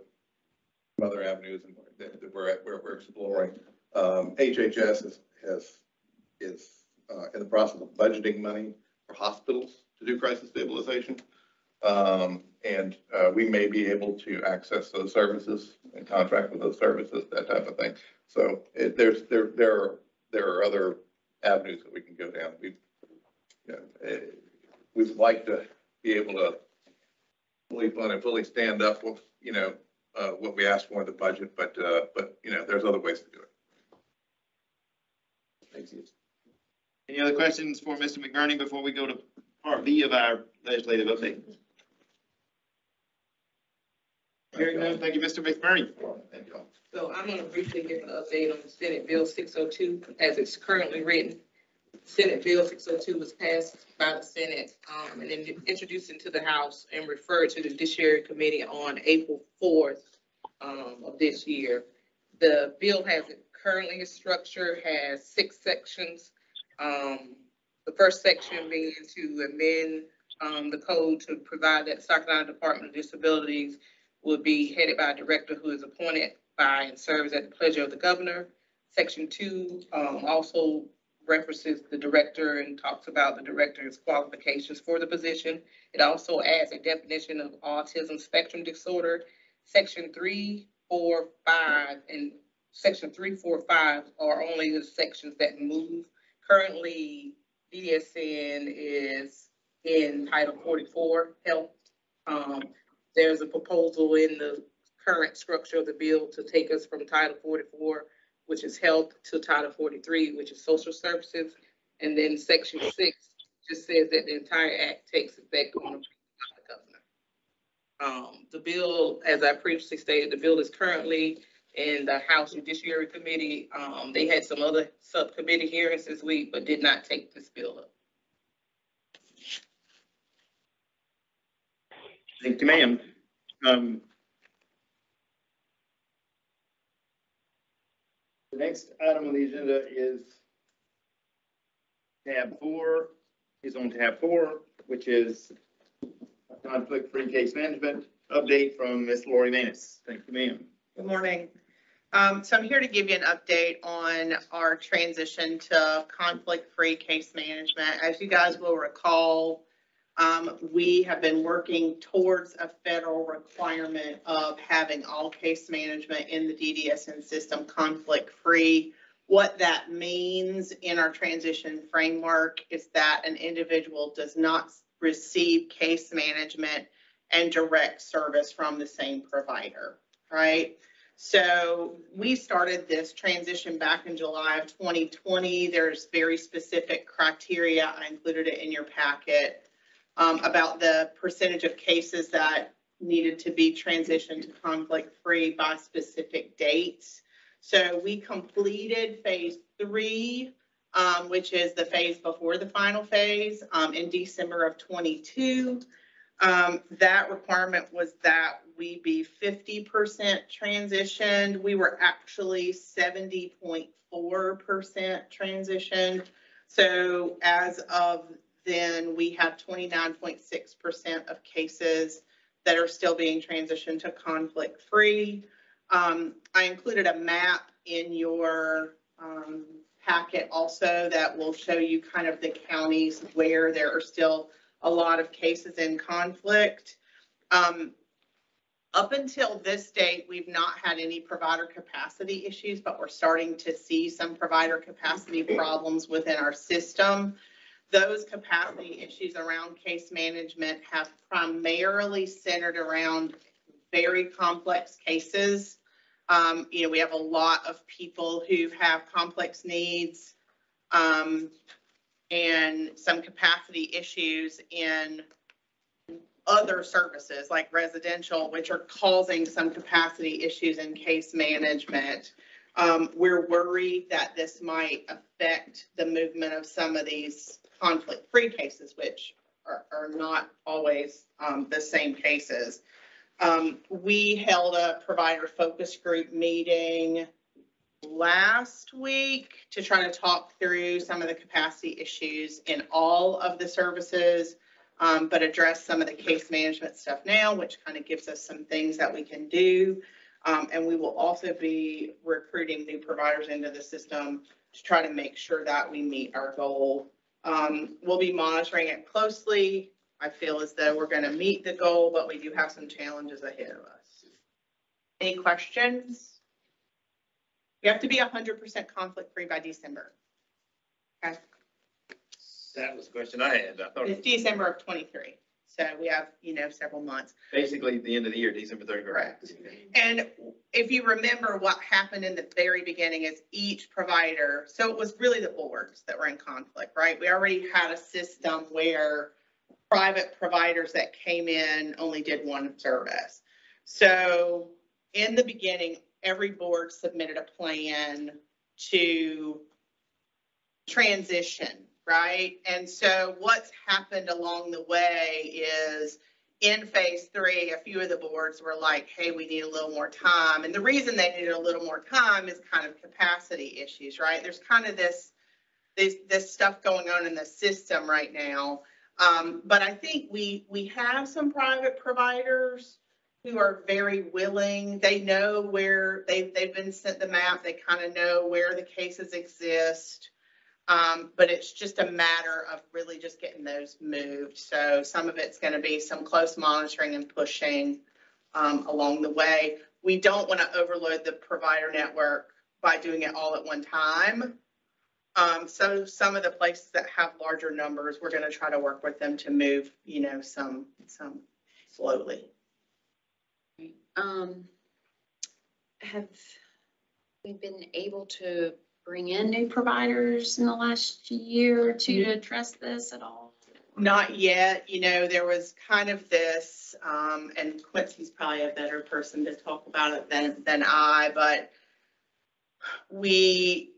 some other avenues and that, that we're, we're, we're exploring. Um, HHS is, has, is, uh, in the process of budgeting money for hospitals to do crisis stabilization. Um, and, uh, we may be able to access those services and contract with those services, that type of thing. So it, there's, there, there are, there are other avenues that we can go down. We, you know, eh, we'd like to be able to fully fund and fully stand up with, you know, uh, what we asked for in the budget, but, uh, but, you know, there's other ways to do it. Any other questions for Mr. McBurney before we go to part B of our legislative update? Hearing none, thank you, Mr. McBurney. Thank you. So I'm gonna briefly give an update on the Senate Bill six oh two as it's currently written. Senate Bill six oh two was passed by the Senate, um, and then introduced into the House and referred to the Judiciary Committee on April fourth, um, of this year. The bill has currently structured, has six sections. Um, the first section being to amend, um, the code to provide that South Carolina Department of Disabilities will be headed by a director who is appointed by and serves at the pleasure of the governor. Section two, um, also references the director and talks about the director's qualifications for the position. It also adds a definition of autism spectrum disorder. Section three, four, five, and section three, four, five are only the sections that move. Currently, BSN is in Title forty-four, health. Um, there's a proposal in the current structure of the bill to take us from Title forty-four, which is health, to Title forty-three, which is social services. And then section six just says that the entire act takes effect on the governor. Um, the bill, as I previously stated, the bill is currently in the House Judiciary Committee. Um, they had some other subcommittee hearings this week, but did not take this bill up. Thank you, ma'am. Um, the next item on the agenda is tab four, is on tab four, which is conflict-free case management update from Ms. Lori Manis. Thank you, ma'am. Good morning. Um, so I'm here to give you an update on our transition to conflict-free case management. As you guys will recall, um, we have been working towards a federal requirement of having all case management in the DDSN system conflict-free. What that means in our transition framework is that an individual does not receive case management and direct service from the same provider, right? So we started this transition back in July of 2020. There's very specific criteria. I included it in your packet um, about the percentage of cases that needed to be transitioned to conflict-free by specific dates. So we completed phase three, um, which is the phase before the final phase, um, in December of 22. Um, that requirement was that we be 50% transitioned. We were actually 70.4% transitioned. So as of then, we have 29.6% of cases that are still being transitioned to conflict-free. Um, I included a map in your um, packet also that will show you kind of the counties where there are still a lot of cases in conflict. Um, up until this date, we've not had any provider capacity issues, but we're starting to see some provider capacity problems within our system. Those capacity issues around case management have primarily centered around very complex cases. Um, you know, we have a lot of people who have complex needs. Um, and some capacity issues in other services like residential, which are causing some capacity issues in case management. Um, we're worried that this might affect the movement of some of these conflict-free cases, which are, are not always um, the same cases. Um, we held a provider focus group meeting last week to try to talk through some of the capacity issues in all of the services, um, but address some of the case management stuff now, which kind of gives us some things that we can do. Um, and we will also be recruiting new providers into the system to try to make sure that we meet our goal. Um, we'll be monitoring it closely. I feel as though we're going to meet the goal, but we do have some challenges ahead of us. Any questions? You have to be hundred percent conflict free by December. Okay, That was the question I had. I thought it's December of twenty-three, so we have, you know, several months. basically the end of the year, December thirty-first. And if you remember what happened in the very beginning is each provider, so it was really the boards that were in conflict, right? We already had a system where private providers that came in only did one service. So in the beginning, every board submitted a plan to transition, right? And so what's happened along the way is in phase three, a few of the boards were like, hey, we need a little more time. And the reason they needed a little more time is kind of capacity issues, right? There's kind of this, this, this stuff going on in the system right now. Um, but I think we, we have some private providers who are very willing. They know where they've, they've been sent the map. They kind of know where the cases exist. Um, but it's just a matter of really just getting those moved. So some of it's going to be some close monitoring and pushing um, along the way. We don't want to overload the provider network by doing it all at one time. Um, so some of the places that have larger numbers, we're going to try to work with them to move, you know, some, some slowly. Um, have we been able to bring in new providers in the last year or two to address this at all? Not yet, you know, there was kind of this, um, and Quincy's probably a better person to talk about it than, than I, but we,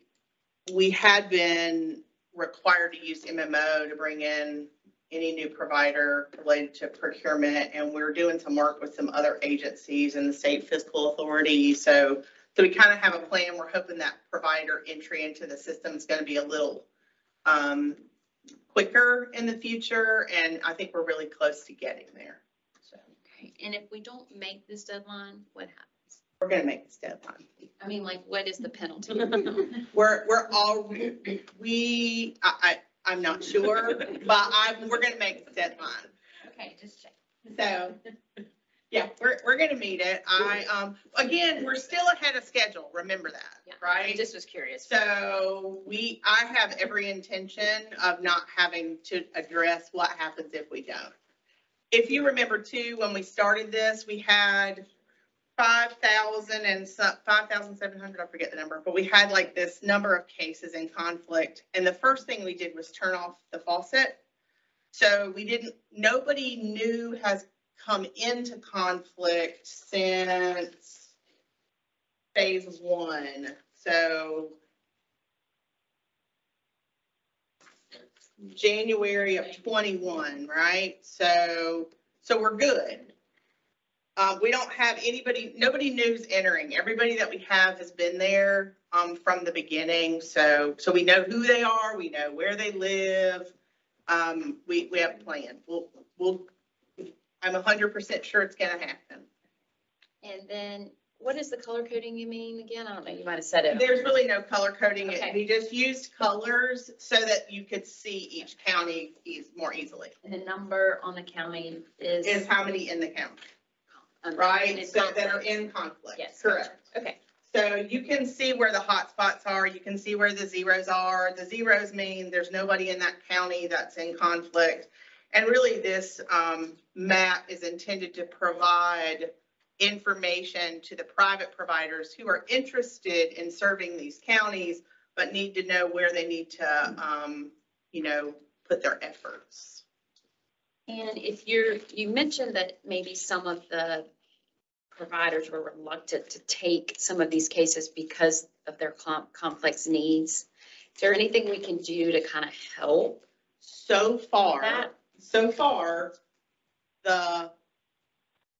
we had been required to use MMO to bring in any new provider related to procurement. And we're doing some work with some other agencies and the state fiscal authority. So, so we kind of have a plan. We're hoping that provider entry into the system is going to be a little um, quicker in the future. And I think we're really close to getting there. So Okay, and if we don't make this deadline, what happens? we're going to make this deadline. I mean, like, what is the penalty? We're, we're all, we, I, I, I'm not sure, but I, we're gonna make the deadline. Okay, just check. So, yeah, we're, we're gonna meet it. I, um, again, we're still ahead of schedule, remember that, Yeah, I right? just was curious. So we, I have every intention of not having to address what happens if we don't. If you remember too, when we started this, we had five thousand and some, five thousand seven hundred, I forget the number, but we had like this number of cases in conflict. And the first thing we did was turn off the faucet. So we didn't, nobody new has come into conflict since phase one. So January of twenty-one, right? So, so we're good. Uh, we don't have anybody, nobody new's entering. Everybody that we have has been there, um, from the beginning. So, so we know who they are, we know where they live. Um, we, we have a plan. We'll, we'll, I'm hundred percent sure it's gonna happen. And then, what is the color coding you mean again? I don't know, you might have said it. There's really no color coding. Okay. We just used colors so that you could see each county more easily. And the number on the county is. Is how many in the county, um, right? So that are in conflict. Yes. Correct. Okay, So you can see where the hot spots are, you can see where the zeros are. The zeros mean there's nobody in that county that's in conflict. And really, this um, map is intended to provide information to the private providers who are interested in serving these counties, but need to know where they need to, um, you know, put their efforts. and if you're, you mentioned that maybe some of the providers were reluctant to take some of these cases because of their com- complex needs. Is there anything we can do to kind of help? So far, That- so far, the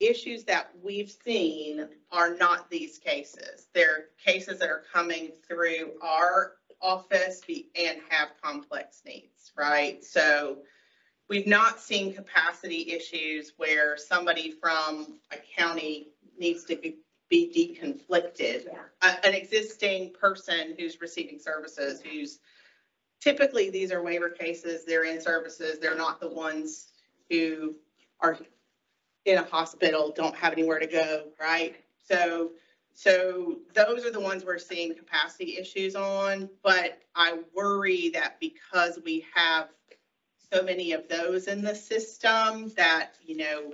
issues that we've seen are not these cases. They're cases that are coming through our office be- and have complex needs, right? So we've not seen capacity issues where somebody from a county needs to be be deconflicted. A- An existing person who's receiving services, who's typically, these are waiver cases, they're in services, they're not the ones who are in a hospital, don't have anywhere to go, right? So, so those are the ones we're seeing capacity issues on, but I worry that because we have so many of those in the system, that, you know,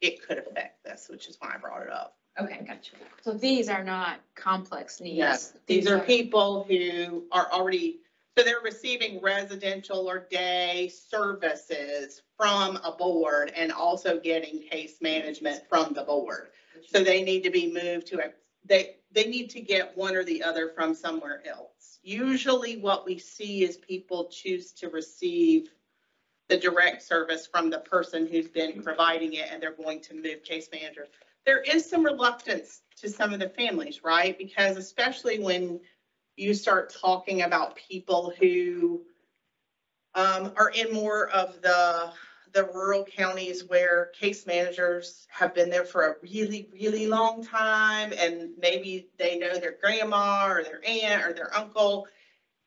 it could affect this, which is why I brought it up. Okay, gotcha. So these are not complex needs. Yes, these are people who are already, so they're receiving residential or day services from a board and also getting case management from the board. So they need to be moved to a, they, they need to get one or the other from somewhere else. Usually what we see is people choose to receive the direct service from the person who's been providing it and they're going to move case managers. there is some reluctance to some of the families, right? Because especially when you start talking about people who um, are in more of the, the rural counties where case managers have been there for a really, really long time. And maybe they know their grandma or their aunt or their uncle.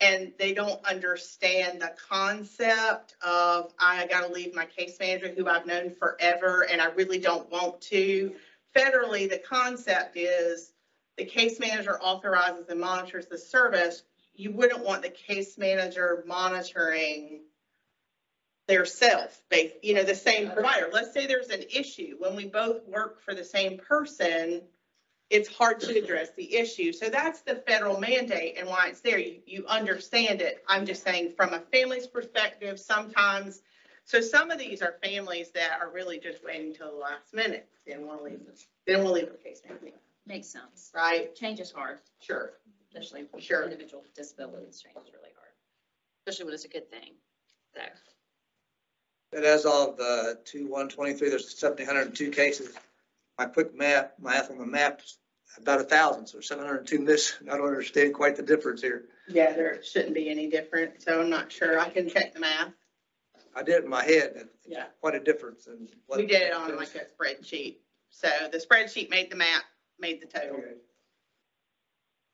And they don't understand the concept of, I gotta leave my case manager who I've known forever and I really don't want to federally, the concept is the case manager authorizes and monitors the service. You wouldn't want the case manager monitoring their self, you know, the same provider. Let's say there's an issue when we both work for the same person. It's hard to address the issue. So that's the federal mandate and why it's there. You, you understand it. I'm just saying from a family's perspective, sometimes so some of these are families that are really just waiting till the last minute. They don't want to leave this, they don't want to leave their case management, Makes sense. right? Change is hard, Sure. especially for Sure. individual with disabilities. Change is really hard, especially when it's a good thing. So, that as of, the two, one, twenty-three, there's seventeen hundred and two cases. My quick map, math on the maps, about a thousand, so seven hundred and two miss. I don't understand quite the difference here. Yeah, there shouldn't be any different, so I'm not sure. I can check the math. I did it in my head, and it's Yeah. quite a difference in. what- We did it on like a spreadsheet. So the spreadsheet made the map, made the total. Okay.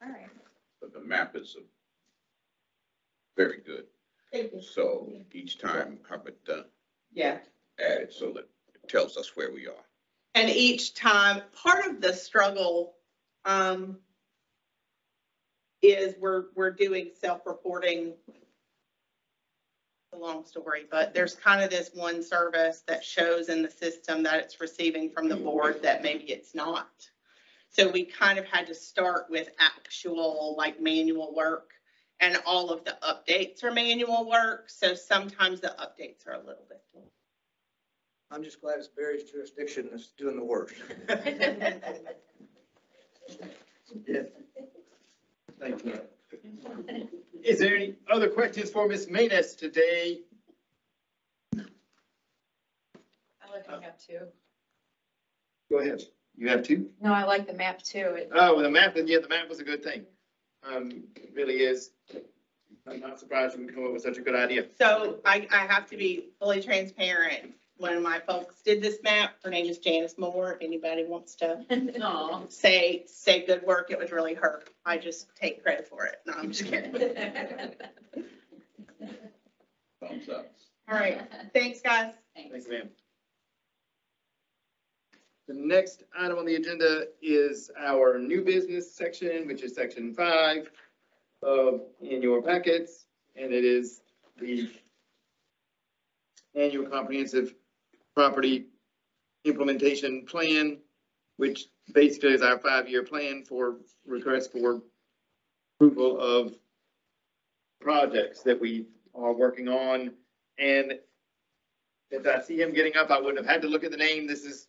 All right. But the map is uh, very good. Thank you. So each time, have it, uh, Yeah. added so that it tells us where we are. And each time, part of the struggle, um, is we're, we're doing self-reporting. A long story, but there's kind of this one service that shows in the system that it's receiving from the board that maybe it's not. So we kind of had to start with actual, like manual work. And all of the updates are manual work, so sometimes the updates are a little bit. I'm just glad it's Barry's jurisdiction that's doing the work. Thank you. Is there any other questions for Ms. Manus today? I like the map too. Go ahead. You have two? No, I like the map too. It- Oh, the map, yeah, the map was a good thing. Um, it really is. I'm not surprised you can come up with such a good idea. So I, I have to be fully transparent. When my folks did this map, her name is Janice Moore. If anybody wants to Aw. say, say good work, it was really her. I just take credit for it. No, I'm just kidding. Thumbs up. All right, thanks, guys. Thanks, ma'am. The next item on the agenda is our new business section, which is section five of in your packets, and it is the annual comprehensive property implementation plan, which basically is our five-year plan for requests for approval of projects that we are working on. And if I see him getting up, I wouldn't have had to look at the name. This is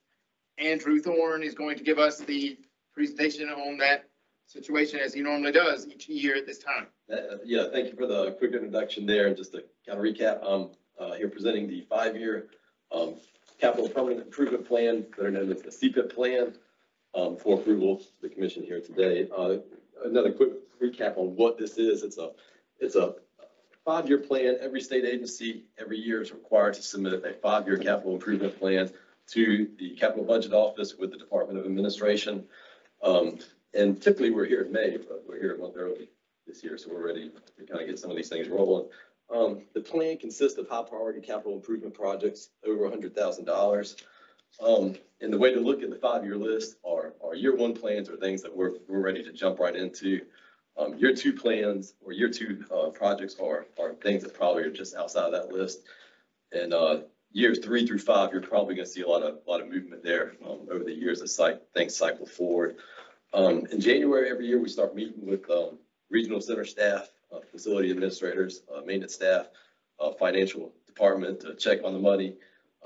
Andrew Thorne is going to give us the presentation on that situation as he normally does each year at this time. Uh, Yeah, thank you for the quick introduction there. And just to kind of recap, I'm uh, here presenting the five-year um, capital permanent improvement plan, better known as the CPIP plan, um, for approval to the commission here today. Uh, Another quick recap on what this is. It's a, it's a five-year plan. Every state agency every year is required to submit a five-year capital improvement plan to the Capital Budget Office with the Department of Administration. Um, And typically, we're here in May, but we're here a month early this year, so we're ready to kind of get some of these things rolling. Um, the plan consists of high priority capital improvement projects over hundred thousand dollars. Um, and the way to look at the five-year list are, year one plans are things that we're, we're ready to jump right into. Um, year two plans or year two, uh, projects are, are things that probably are just outside of that list. And, uh, years three through five, you're probably gonna see a lot of, a lot of movement there, um, over the years as things cycle forward. Um, in January every year, we start meeting with, um, regional center staff, facility administrators, uh, maintenance staff, uh, financial department to check on the money.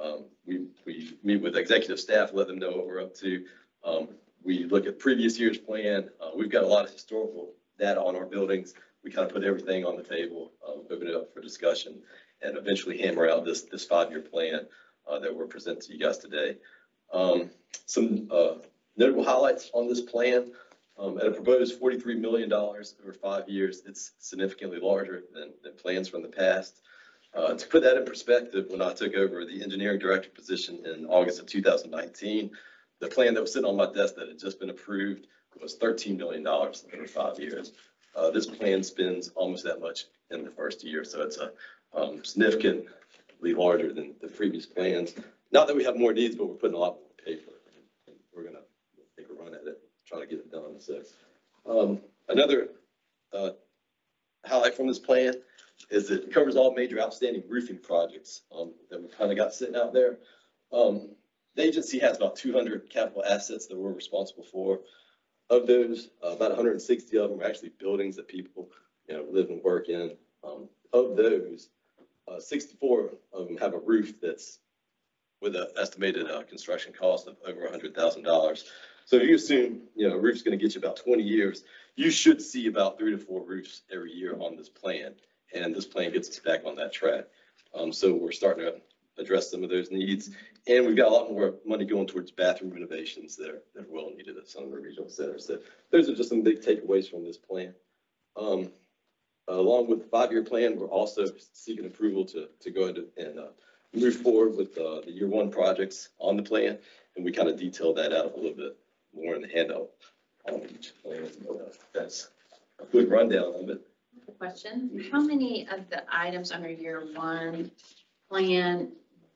Um, we, we meet with executive staff, let them know what we're up to. Um, we look at previous year's plan. Uh, we've got a lot of historical data on our buildings. We kind of put everything on the table, um, open it up for discussion and eventually hammer out this, this five-year plan, uh, that we're presenting to you guys today. Um, some, uh, notable highlights on this plan. Um, at a proposed forty-three million dollars over five years, it's significantly larger than, than plans from the past. Uh, to put that in perspective, when I took over the engineering director position in August of two thousand nineteen, the plan that was sitting on my desk that had just been approved was thirteen million dollars over five years. Uh, this plan spends almost that much in the first year, so it's a, um, significantly larger than the previous plans. Not that we have more needs, but we're putting a lot more paper. We're gonna take a run at it, try to get it done, so. Um, another, uh, highlight from this plan is that it covers all major outstanding roofing projects, um, that we've kind of got sitting out there. Um, the agency has about two hundred capital assets that we're responsible for. Of those, uh, about hundred and sixty of them are actually buildings that people, you know, live and work in. Um, of those, uh, sixty-four of them have a roof that's with an estimated, uh, construction cost of over hundred thousand dollars. So if you assume, you know, a roof's gonna get you about twenty years, you should see about three to four roofs every year on this plan. And this plan gets us back on that track. Um, so we're starting to address some of those needs. And we've got a lot more money going towards bathroom renovations that are, that are well needed at some of the regional centers. So those are just some big takeaways from this plan. Um, along with the five-year plan, we're also seeking approval to, to go ahead and, uh, move forward with, uh, the year one projects on the plan. And we kind of detail that out a little bit more in the handout on each plan. That's a quick rundown of it. Question, how many of the items under year one plan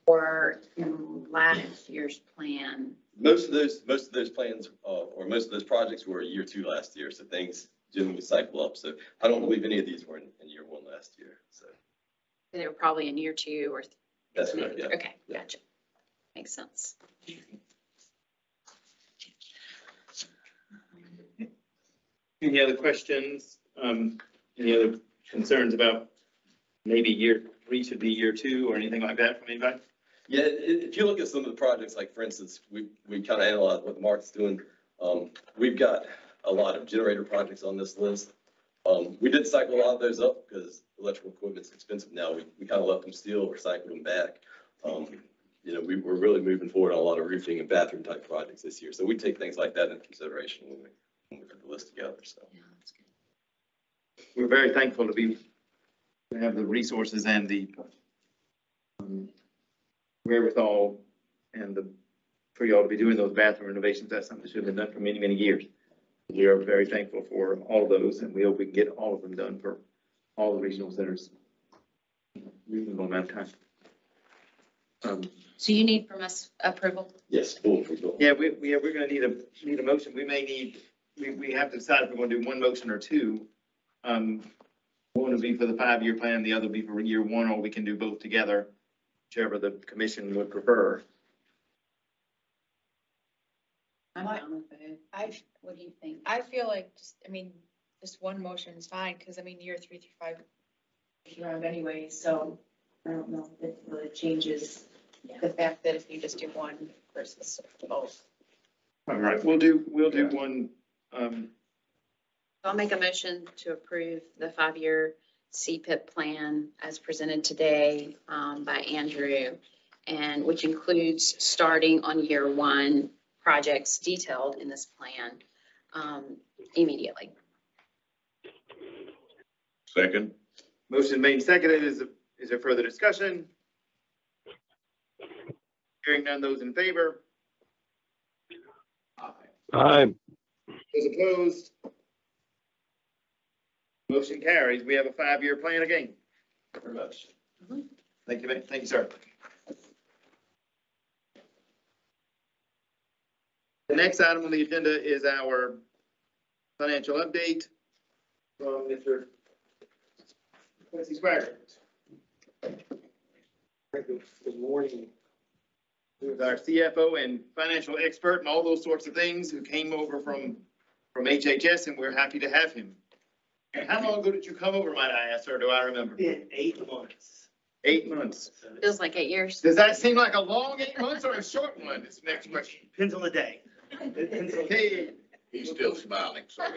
were in last year's plan? Most of those, most of those plans, uh, or most of those projects were year two last year, so things generally cycle up. So I don't believe any of these were in, in year one last year, so They were probably in year two or. that's correct, yeah. Okay, gotcha. Makes sense. Any other questions? Um, any other concerns about maybe year three should be year two or anything like that from anybody? Yeah, if you look at some of the projects, like for instance, we, we kind of analyzed what the Mark's doing. Um, we've got a lot of generator projects on this list. Um, we did cycle a lot of those up because electrical equipment's expensive now. We, we kind of left them still or cycled them back. Um, you know, we, we're really moving forward on a lot of roofing and bathroom type projects this year. So we take things like that into consideration when we, when we put the list together, so. We're very thankful to be, to have the resources and the um, wherewithal and the, for y'all to be doing those bathroom renovations. That's something that should have been done for many, many years. We are very thankful for all of those and we hope we can get all of them done for all the regional centers. Reasonable amount of time. Um, So you need from us approval? Yes, full approval. Yeah, we, we, we're gonna need a, need a motion. We may need, we, we have to decide if we're gonna do one motion or two. Um, one will be for the five-year plan, the other will be for year one, or we can do both together, whichever the commission would prefer. I'm What? fine with it. I, What do you think? I feel like just, I mean, just one motion is fine, because I mean, year three through five is around anyway, so I don't know if it really changes the fact that if you just do one versus both. All right, we'll do, we'll do one, um, I'll make a motion to approve the five-year CPIP plan as presented today um, by Andrew, and which includes starting on year one projects detailed in this plan um, immediately. Second, motion made and seconded. Is, is there further discussion? Hearing none, those in favor? Aye. Those opposed? Motion carries. We have a five-year plan again. Very much. Mm-hmm. Thank you, thank you, sir. The next item on the agenda is our financial update from Mr. Quincy Squire. Good morning. Who is our CFO and financial expert and all those sorts of things, who came over from, from HHS, and we're happy to have him. How long ago did you come over, might I ask, or do I remember? Been eight months. Eight months. Feels like eight years. Does that seem like a long eight months or a short one? This next question. Depends on the day. Depends on- Okay. he's still smiling, so.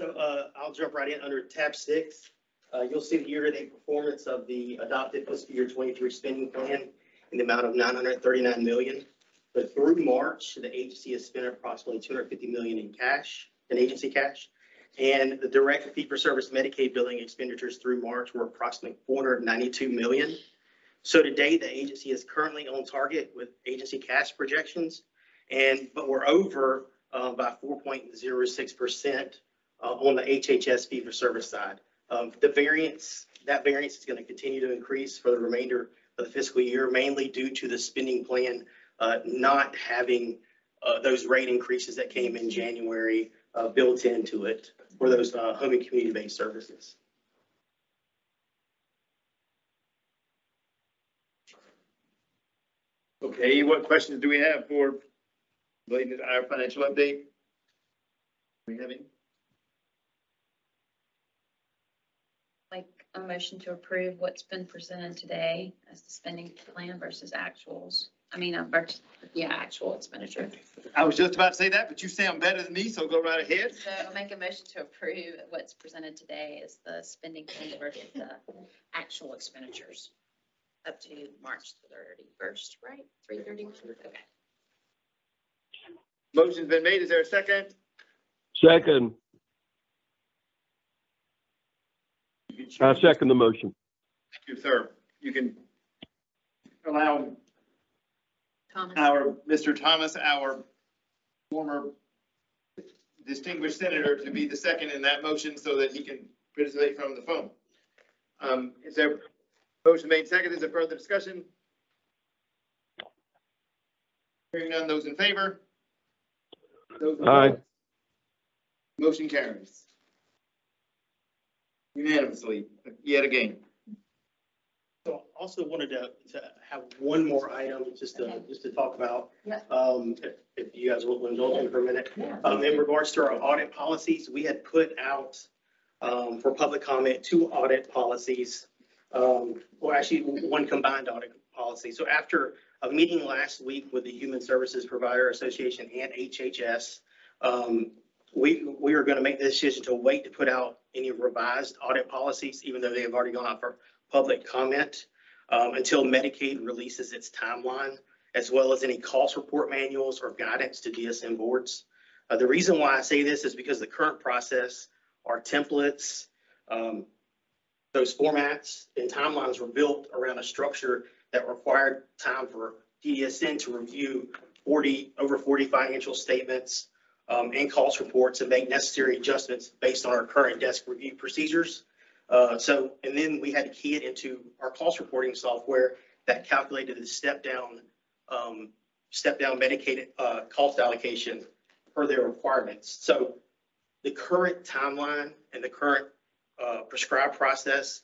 So, uh, I'll jump right in under tab six. Uh, you'll see the year-to-date performance of the adopted fiscal year twenty-three spending plan in the amount of nine hundred and thirty-nine million. But through March, the agency has spent approximately two hundred and fifty million in cash, in agency cash. And the direct fee-for-service Medicaid billing expenditures through March were approximately four hundred and ninety-two million. So today, the agency is currently on target with agency cash projections. And, but we're over, uh, by four point zero six percent uh, on the HHS fee for service side. Um, The variance, that variance is going to continue to increase for the remainder of the fiscal year, mainly due to the spending plan not having uh, those rate increases that came in January uh, built into it for those uh, home and community-based services. Okay, what questions do we have for related to our financial update? We have any? Like a motion to approve what's been presented today as the spending plan versus actuals. I mean, uh, vers- yeah, actual expenditure. I was just about to say that, but you sound better than me, so go right ahead. So I'll make a motion to approve what's presented today is the spending plan versus the actual expenditures up to March thirty-first, right? Three thirty-one, okay. Motion's been made. Is there a second? Second, I second the motion. Thank you, sir. You can allow Thomas? our, Mr. Thomas, our former distinguished senator, to be the second in that motion so that he can participate from the phone. Um, is there, motion made second, is there further discussion? Hearing none, those in favor? Those Aye. opposed? Motion carries. Unanimously, yet again. So also wanted to, to have one more item just to, just to talk about. Yeah. Um, if, if you guys will indulge me for a minute. Um, in regards to our audit policies, we had put out, um, for public comment, two audit policies. Um, or actually, one combined audit policy. So after a meeting last week with the Human Services Provider Association and HHS, um, we, we are gonna make the decision to wait to put out any revised audit policies, even though they have already gone out for public comment, um, until Medicaid releases its timeline, as well as any cost report manuals or guidance to DSN boards. Uh, the reason why I say this is because the current process, our templates, um, those formats and timelines were built around a structure that required time for DSN to review forty, over forty financial statements, um, and cost reports and make necessary adjustments based on our current desk review procedures. Uh, so, and then we had to key it into our cost reporting software that calculated the step down, um, step down Medicaid, uh, cost allocation per their requirements. So the current timeline and the current, uh, prescribed process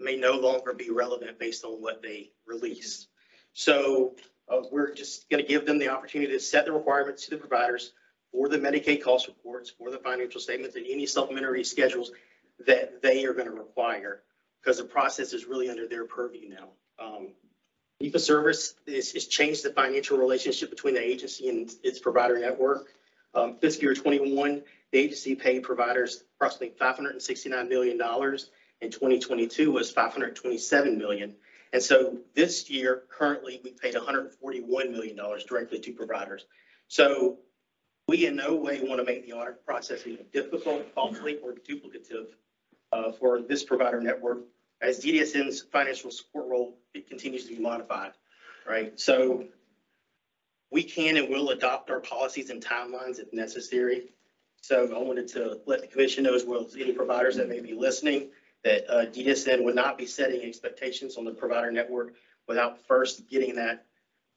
may no longer be relevant based on what they release. So, uh, we're just gonna give them the opportunity to set the requirements to the providers for the Medicaid cost reports, for the financial statements, and any supplementary schedules that they are going to require, because the process is really under their purview now. Um, fee service is, is changed the financial relationship between the agency and its provider network. Um, fiscal year twenty-one, the agency paid providers approximately five hundred and sixty-nine million dollars. In twenty twenty-two was five hundred and twenty-seven million. And so this year, currently, we paid hundred and forty-one million dollars directly to providers. So we in no way want to make the audit process either difficult, costly, or duplicative uh, for this provider network. As DDSN's financial support role, it continues to be modified, right? So we can and will adopt our policies and timelines if necessary. So I wanted to let the commission know as well as any providers that may be listening, that uh, DDSN would not be setting expectations on the provider network without first getting that,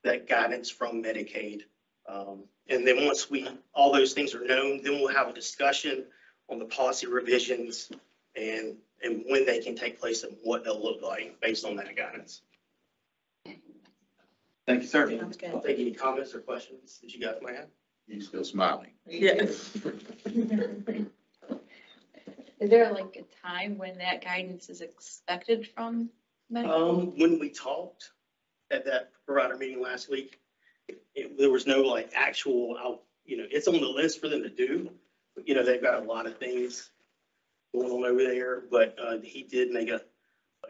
that guidance from Medicaid. Um, And then once we, all those things are known, then we'll have a discussion on the policy revisions and, and when they can take place and what they'll look like based on that guidance. Thank you, sir. Sounds good. I'll take any comments or questions that you guys might have. He's still smiling. Yes. Is there like a time when that guidance is expected from? Medicaid? Um, when we talked at that provider meeting last week, it, there was no like actual, out, you know, it's on the list for them to do. You know, they've got a lot of things going on over there, but, uh, he did make a,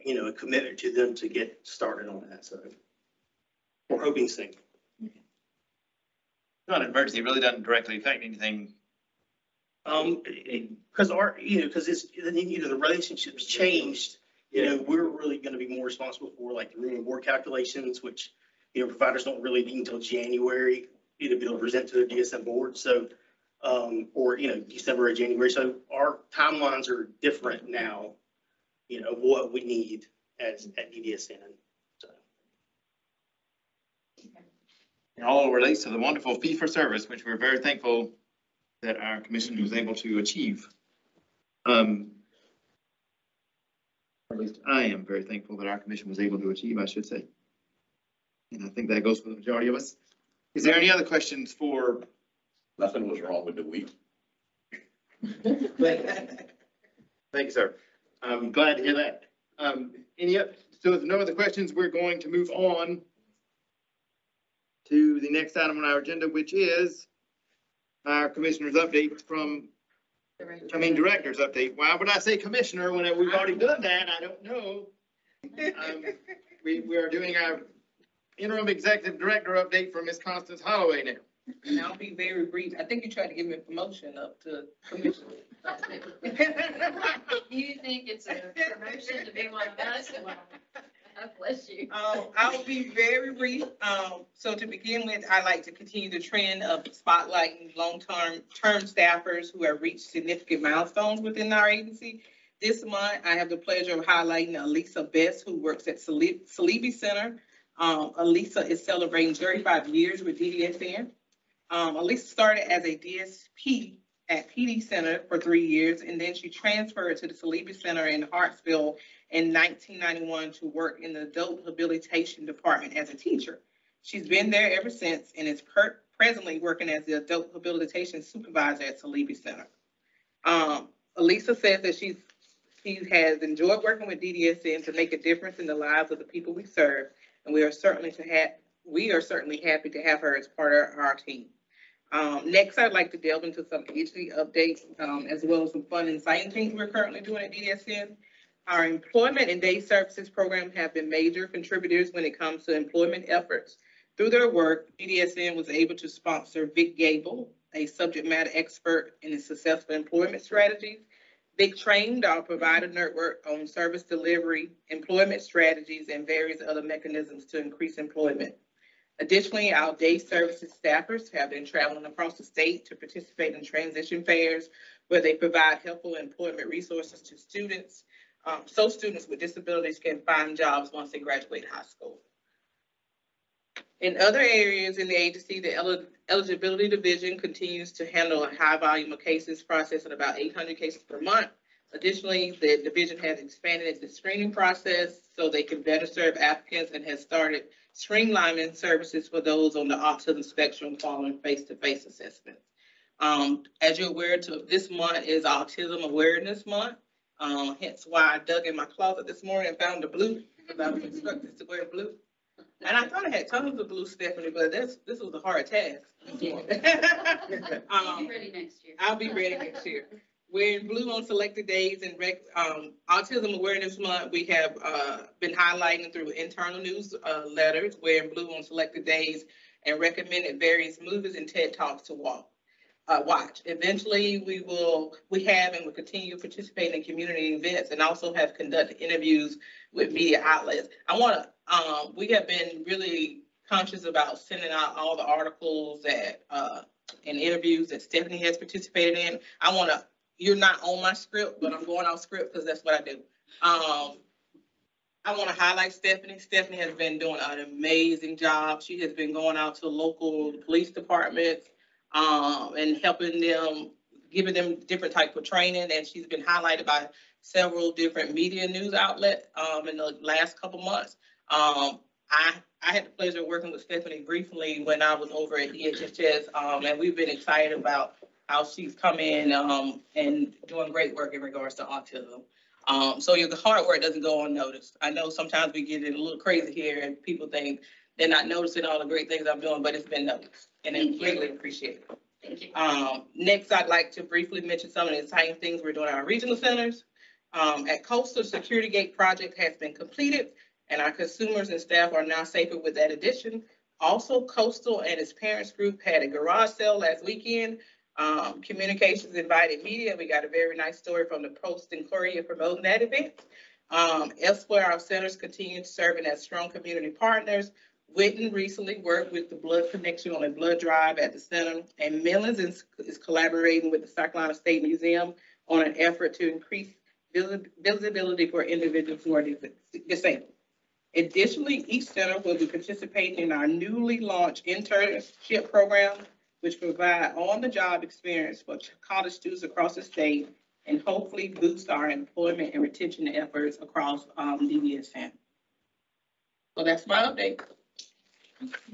you know, a commitment to them to get started on that, so. We're hoping soon. Not an emergency, it really doesn't directly affect anything. Um, because our, you know, because it's, you know, the relationship's changed. You know, we're really gonna be more responsible for like the room and board calculations, which, you know, providers don't really need until January, you know, to be able to present to the DSN board, so, um, or, you know, December or January, so our timelines are different now, you know, what we need as, at DDSN, so. It all relates to the wonderful fee for service, which we're very thankful that our commission was able to achieve. Um, or at least I am very thankful that our commission was able to achieve, I should say. And I think that goes for the majority of us. Is there any other questions for? Nothing was wrong with the week. Thank you, sir. I'm glad to hear that. Um, any, oth- so if no other questions, we're going to move on to the next item on our agenda, which is our commissioner's update from, I mean, director's update. Why would I say commissioner when we've already done that? I don't know. Um, We, we are doing our interim executive director update for Ms. Constance Holloway now. And I'll be very brief. I think you tried to give me a promotion up to commissioner. You think it's a promotion to be one of us? Well, God bless you. Um, I'll be very brief. Um, so to begin with, I like to continue the trend of spotlighting long-term, term staffers who have reached significant milestones within our agency. This month, I have the pleasure of highlighting Elisa Best, who works at Sali- Saleeby Center. Um, Elisa is celebrating thirty-five years with DDSN. Um, Elisa started as a DSP at Pee Dee Center for three years, and then she transferred to the Saleeby Center in Hartsville in nineteen ninety-one to work in the adult habilitation department as a teacher. She's been there ever since and is per- presently working as the adult habilitation supervisor at Saleeby Center. Um, Elisa says that she's, she has enjoyed working with DDSN to make a difference in the lives of the people we serve. And we are certainly to have, we are certainly happy to have her as part of our team. Um, next, I'd like to delve into some agency updates, um, as well as some fun and exciting things we're currently doing at DDSN. Our employment and day services program have been major contributors when it comes to employment efforts. Through their work, DDSN was able to sponsor Vic Gable, a subject matter expert in successful employment strategies. Vic trained our provider network on service delivery, employment strategies, and various other mechanisms to increase employment. Additionally, our day services staffers have been traveling across the state to participate in transition fairs where they provide helpful employment resources to students, um, so students with disabilities can find jobs once they graduate high school. In other areas in the agency, the eli- eligibility division continues to handle a high volume of cases, processing about eight hundred cases per month. Additionally, the division has expanded the screening process so they can better serve applicants and has started streamlining services for those on the autism spectrum following face-to-face assessments. Um, as you're aware, to, this month is Autism Awareness Month. Um, hence why I dug in my closet this morning and found the blue, because I was instructed to wear blue. And I thought I had tons of blue, Stephanie, but this, this was a hard task. Um, Ready next year. I'll be ready next year. We're in blue on selected days and rec, um, Autism Awareness Month, we have, uh, been highlighting through internal news, uh, letters. We're in blue on selected days and recommended various movies and TED Talks to walk, uh, watch. Eventually, we will, we have and will continue participating in community events and also have conducted interviews with media outlets. I wanna, um, we have been really conscious about sending out all the articles that, uh, and interviews that Stephanie has participated in. I wanna, you're not on my script, but I'm going off script because that's what I do. Um, I want to highlight Stephanie. Stephanie has been doing an amazing job. She has been going out to local police departments, um, and helping them, giving them different type of training, and she's been highlighted by several different media news outlets, um, in the last couple months. Um, I, I had the pleasure of working with Stephanie briefly when I was over at DHHS, um, and we've been excited about how she's come in, um, and doing great work in regards to autism. Um, so your hard work doesn't go unnoticed. I know sometimes we get it a little crazy here and people think they're not noticing all the great things I'm doing, but it's been noticed and it's Thank you. greatly appreciated. Thank you. Um, next, I'd like to briefly mention some of the exciting things we're doing at our regional centers. Um, at Coastal Security Gate project has been completed and our consumers and staff are now safer with that addition. Also, Coastal and its parents group had a garage sale last weekend. Um, communications invited media. We got a very nice story from the Post and Courier promoting that event. Um, elsewhere, our centers continue serving as strong community partners. Whitten recently worked with the Blood Connection on a blood drive at the center, and Midlands is, is collaborating with the South Carolina State Museum on an effort to increase visi- visibility for individuals who are dis- disabled. Additionally, each center will be participating in our newly launched internship program, which provide on-the-job experience for college students across the state and hopefully boost our employment and retention efforts across, um. So that's my update.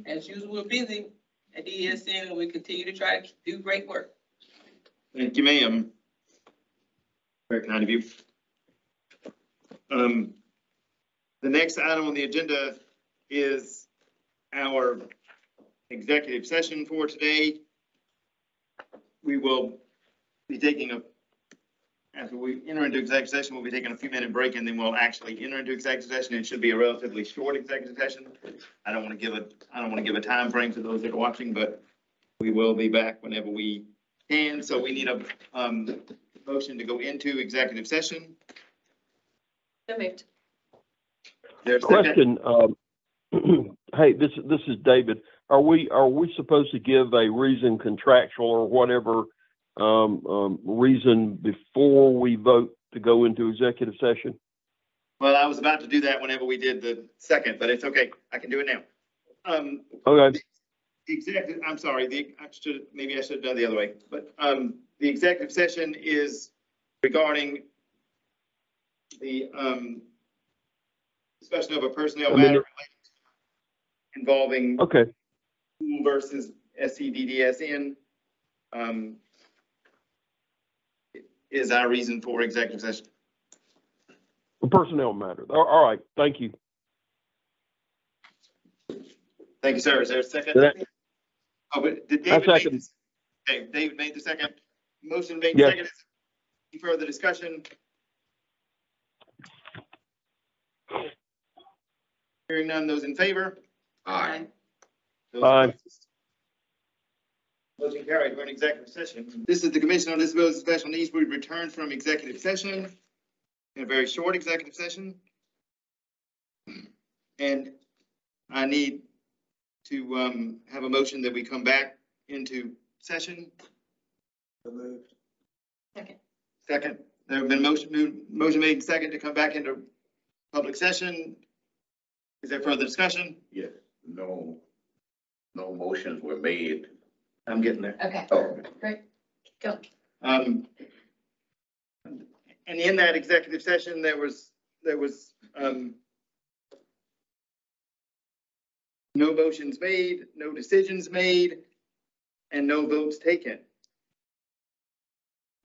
As usual, we're busy at DDSN and we continue to try to do great work. Thank you, ma'am. Very kind of you. Um, the next item on the agenda is our executive session for today. We will be taking a, after we enter into executive session, we'll be taking a few minute break and then we'll actually enter into executive session. It should be a relatively short executive session. I don't want to give a, I don't want to give a time frame to those that are watching, but we will be back whenever we can. So we need a, um, motion to go into executive session. So moved. There's a. Question, um, hey, this, this is David. Are we, are we supposed to give a reason contractual or whatever, um, um, reason before we vote to go into executive session? Well, I was about to do that whenever we did the second, but it's okay. I can do it now. Um, Okay, the executive, I'm sorry, the, I should, maybe I should have done the other way, but, um, the executive session is regarding the, um, discussion of a personnel I mean, matter involving okay, school versus SCDDSN. Um, is our reason for executive session. the personnel matter. All, all right, thank you. Thank you, sir. Is there a second? That- Oh, but did I David make second. this? Okay, David made the second. Motion made Yes. second. Any further discussion? Hearing none, those in favor? Aye. Those Aye. Motion carried. We're in executive session. This is the Commission on Disabilities and Special Needs. We returned from executive session, in a very short executive session. And I need to, um, have a motion that we come back into session. Second. Second, there have been motion, moved- motion made second to come back into public session. Is there further discussion? Yeah, no, no motions were made. I'm getting there. Okay, Oh, great. Go. Um, and in that executive session, there was, there was, um, no motions made, no decisions made, and no votes taken.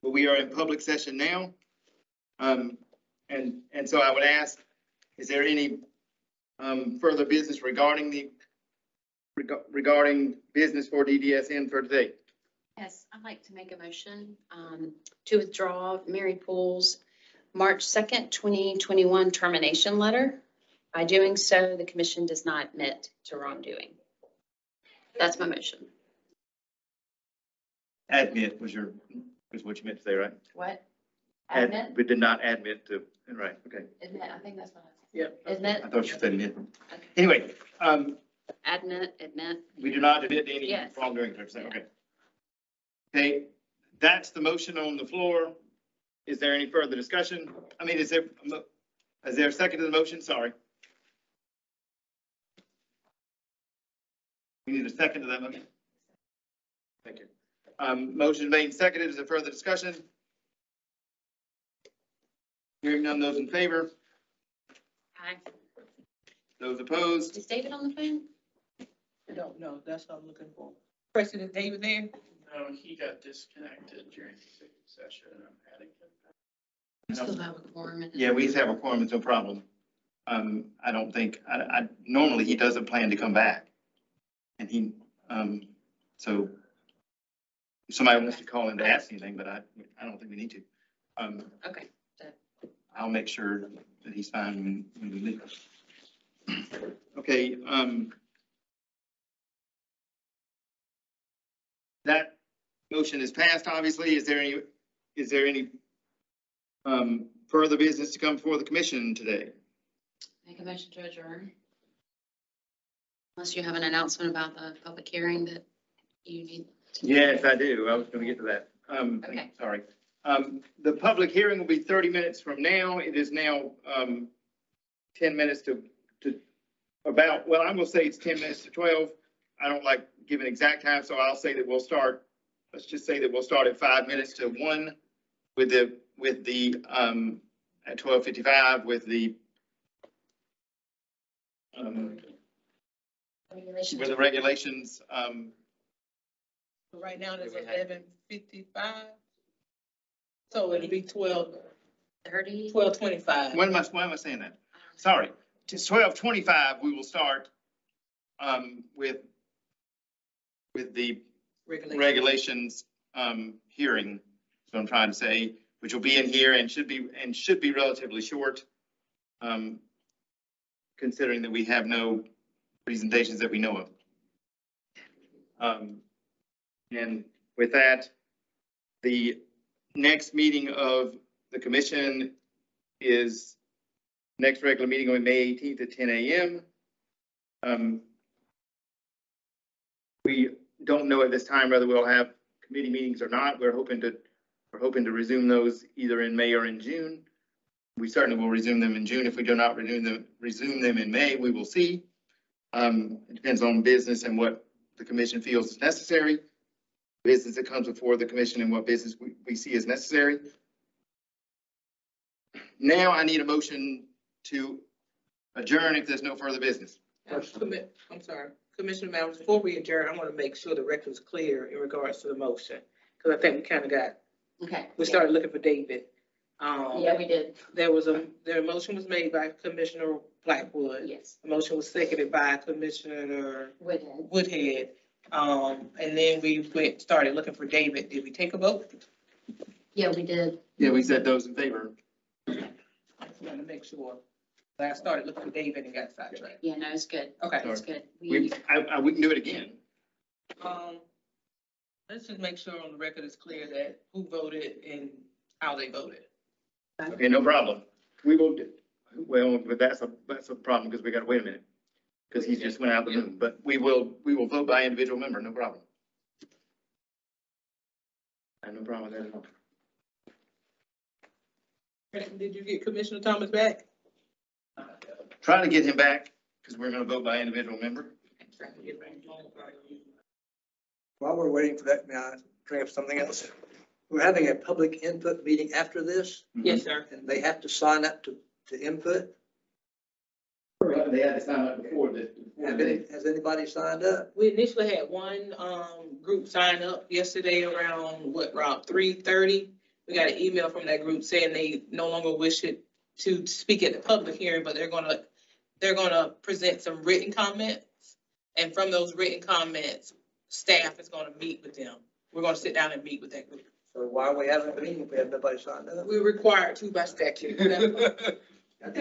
But we are in public session now. Um, and, and so I would ask, is there any, um, further business regarding the, reg- regarding business for DDSN for today? Yes, I'd like to make a motion um, to withdraw Mary Pool's March 2nd, 2021 termination letter. By doing so, the commission does not admit to wrongdoing. That's my motion. Admit was your, was what you meant to say, right? What? Ad- Admit? We did not admit to, right, okay. Admit, I think that's what I Yep. said. Admit? I thought you said admit. Anyway, um, Admit, admit. we do not admit any Yes. wrongdoing, okay. Okay, that's the motion on the floor. Is there any further discussion? I mean, is there, a there a second to the motion? Sorry. We need a second to that motion. Thank you. Um, motion made and seconded. Is there further discussion? Hearing none, those in favor, Aye. those opposed? Is David on the phone? I don't know, that's what I'm looking for. President David there? No, he got disconnected during the executive session. I'm adding him. We Still have a quorum. and- Yeah, we just have a quorum, it's no problem. Um, I don't think, I, I, normally he doesn't plan to come back. And he, um, so if somebody wants to call in to ask anything, but I, I don't think we need to. Um, Okay. I'll make sure that he's fine when, when we leave. Okay, um. That motion is passed, obviously. Is there any, is there any, um, further business to come before the commission today? Make a motion to adjourn. Unless you have an announcement about the public hearing that you need. to- Yes, I do. I was gonna get to that. Um, Okay. sorry. Um, the public hearing will be thirty minutes from now. It is now, um, ten minutes to, to about, well, I'm gonna say it's ten minutes to twelve. I don't like giving exact time, so I'll say that we'll start, let's just say that we'll start at five minutes to one with the, with the, um, at twelve fifty-five with the, um, Regulations. with the regulations, um, Right now it's eleven fifty-five. So it'll be twelve, Thirty. twelve twenty-five. When am I, why am I saying that? Sorry, it's twelve twenty-five, we will start, um, with with the Regulation. regulations, um, hearing, is what I'm trying to say, which will be in here and should be, and should be relatively short. Um, considering that we have no presentations that we know of. Um, and with that, the next meeting of the commission is next regular meeting on May eighteenth at ten AM. Um, we don't know at this time whether we'll have committee meetings or not. We're hoping to, we're hoping to resume those either in May or in June. We certainly will resume them in June. If we do not resume them, resume them in May, we will see. Um, it depends on business and what the commission feels is necessary. Business that comes before the commission and what business we, we see is necessary. Now I need a motion to adjourn if there's no further business. I'm sorry, Commissioner Mallon, before we adjourn, I want to make sure the record's clear in regards to the motion. Because I think we kind of got, Okay. we started looking for David. Um, Yeah, we did. There was a, their motion was made by Commissioner Blackwood. Yes. A motion was seconded by Commissioner Woodhead. Woodhead. Um, and then we went, started looking for David. Did we take a vote? Yeah, we did. Yeah, we said those in favor. I just wanted to make sure. I started looking for David and got sidetracked. Yeah, no, it's good. Okay. It's good. We, We, I, I, we can do it again. Um, let's just make sure on the record it's clear that who voted and how they voted. Okay, no problem. We will, do well, but that's a, that's a problem because we gotta wait a minute. Because he just went out the room, but we will, we will vote by individual member, no problem. I have no problem with that at all. Did you get Commissioner Thomas back? Trying to get him back, because we're gonna vote by individual member. While we're waiting for that, may I bring up something else? We're having a public input meeting after this, Yes, sir. and they have to sign up to, to input. They had to sign up before this. Have any, has anybody signed up? We initially had one, um, group sign up yesterday around, what, Rob, three thirty? We got an email from that group saying they no longer wish it to speak at the public hearing, but they're gonna, they're gonna present some written comments. And from those written comments, staff is gonna meet with them. We're gonna sit down and meet with that group. So why are we having a meeting if we have nobody signed up? We're required to by statute.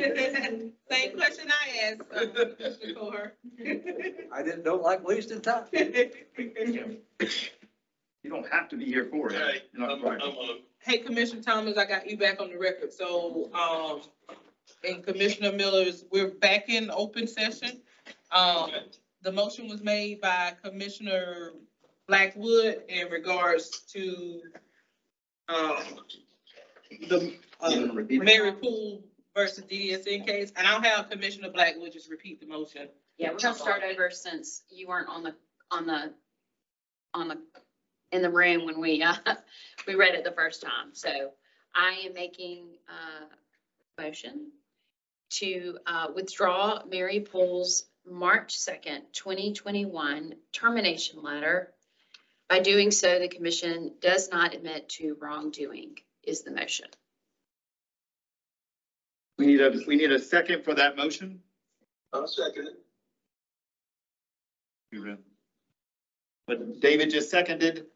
Same question I asked, um, Commissioner Kocher. I didn't, don't like wasting time. You don't have to be here for it. You're not required. Hey, Commissioner Thomas, I got you back on the record. So, um, and Commissioner Miller's, we're back in open session. Um, the motion was made by Commissioner Blackwood in regards to, um, the, uh, Mary Pool versus DDSN case. And I'll have Commissioner Blackwood just repeat the motion. yeah, we're gonna start over since you weren't on the, on the, on the, in the room when we, uh, we read it the first time. So I am making a motion to, uh, withdraw Mary Pool's March second, twenty twenty-one termination letter. By doing so, the commission does not admit to wrongdoing is the motion. We need a, we need a second for that motion. I'll second it. But David just seconded.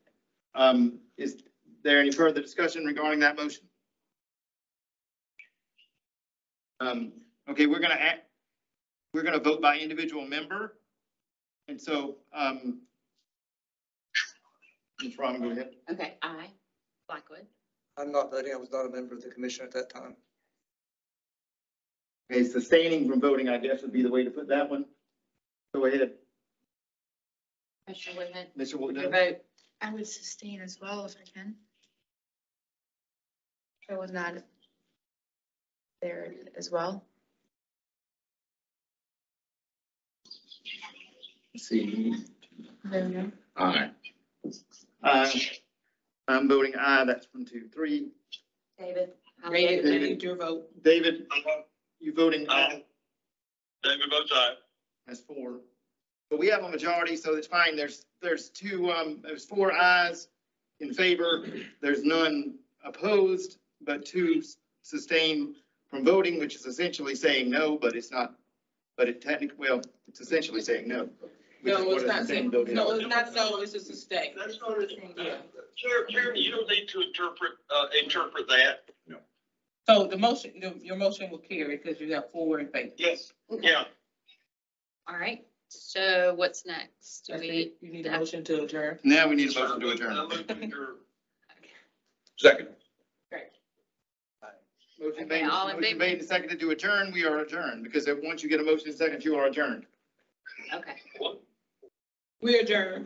Um, is there any further discussion regarding that motion? Um, okay, we're gonna act, we're gonna vote by individual member. And so, um, Ms. Robin, go ahead. Okay, I, Blackwood. I'm not voting, I was not a member of the commission at that time. Okay, sustaining from voting, I guess would be the way to put that one. Go ahead, Commissioner Woodhead. Mr. Your Woodard. vote. I would sustain as well if I can. I was not there as well. Let's see. There we go. Aye. I'm voting aye, that's one, two, three. David. how do David, you I need your vote. David, you voting aye? David votes aye. That's four. But we have a majority, so it's fine. There's, there's two, um, there's four ayes in favor. There's none opposed, but two sustained from voting, which is essentially saying no, but it's not, but it technically, well, it's essentially saying no. Which is No, it's not, saying- no, it's not so, it's just a stay. That's not, a- Yeah. Chair, Chairman, you don't need to interpret, uh, interpret that. No. So the motion, the- your motion will carry because you have four in favor. Yes. Yeah. All right, so what's next? Do That's we, it. You need a motion to adjourn. Now we need a motion to adjourn. I move to adjourn. Second. Motion Okay, made, all in motion favor? made and seconded to adjourn, we are adjourned, because if- once you get a motion second, you are adjourned. okay. We adjourn.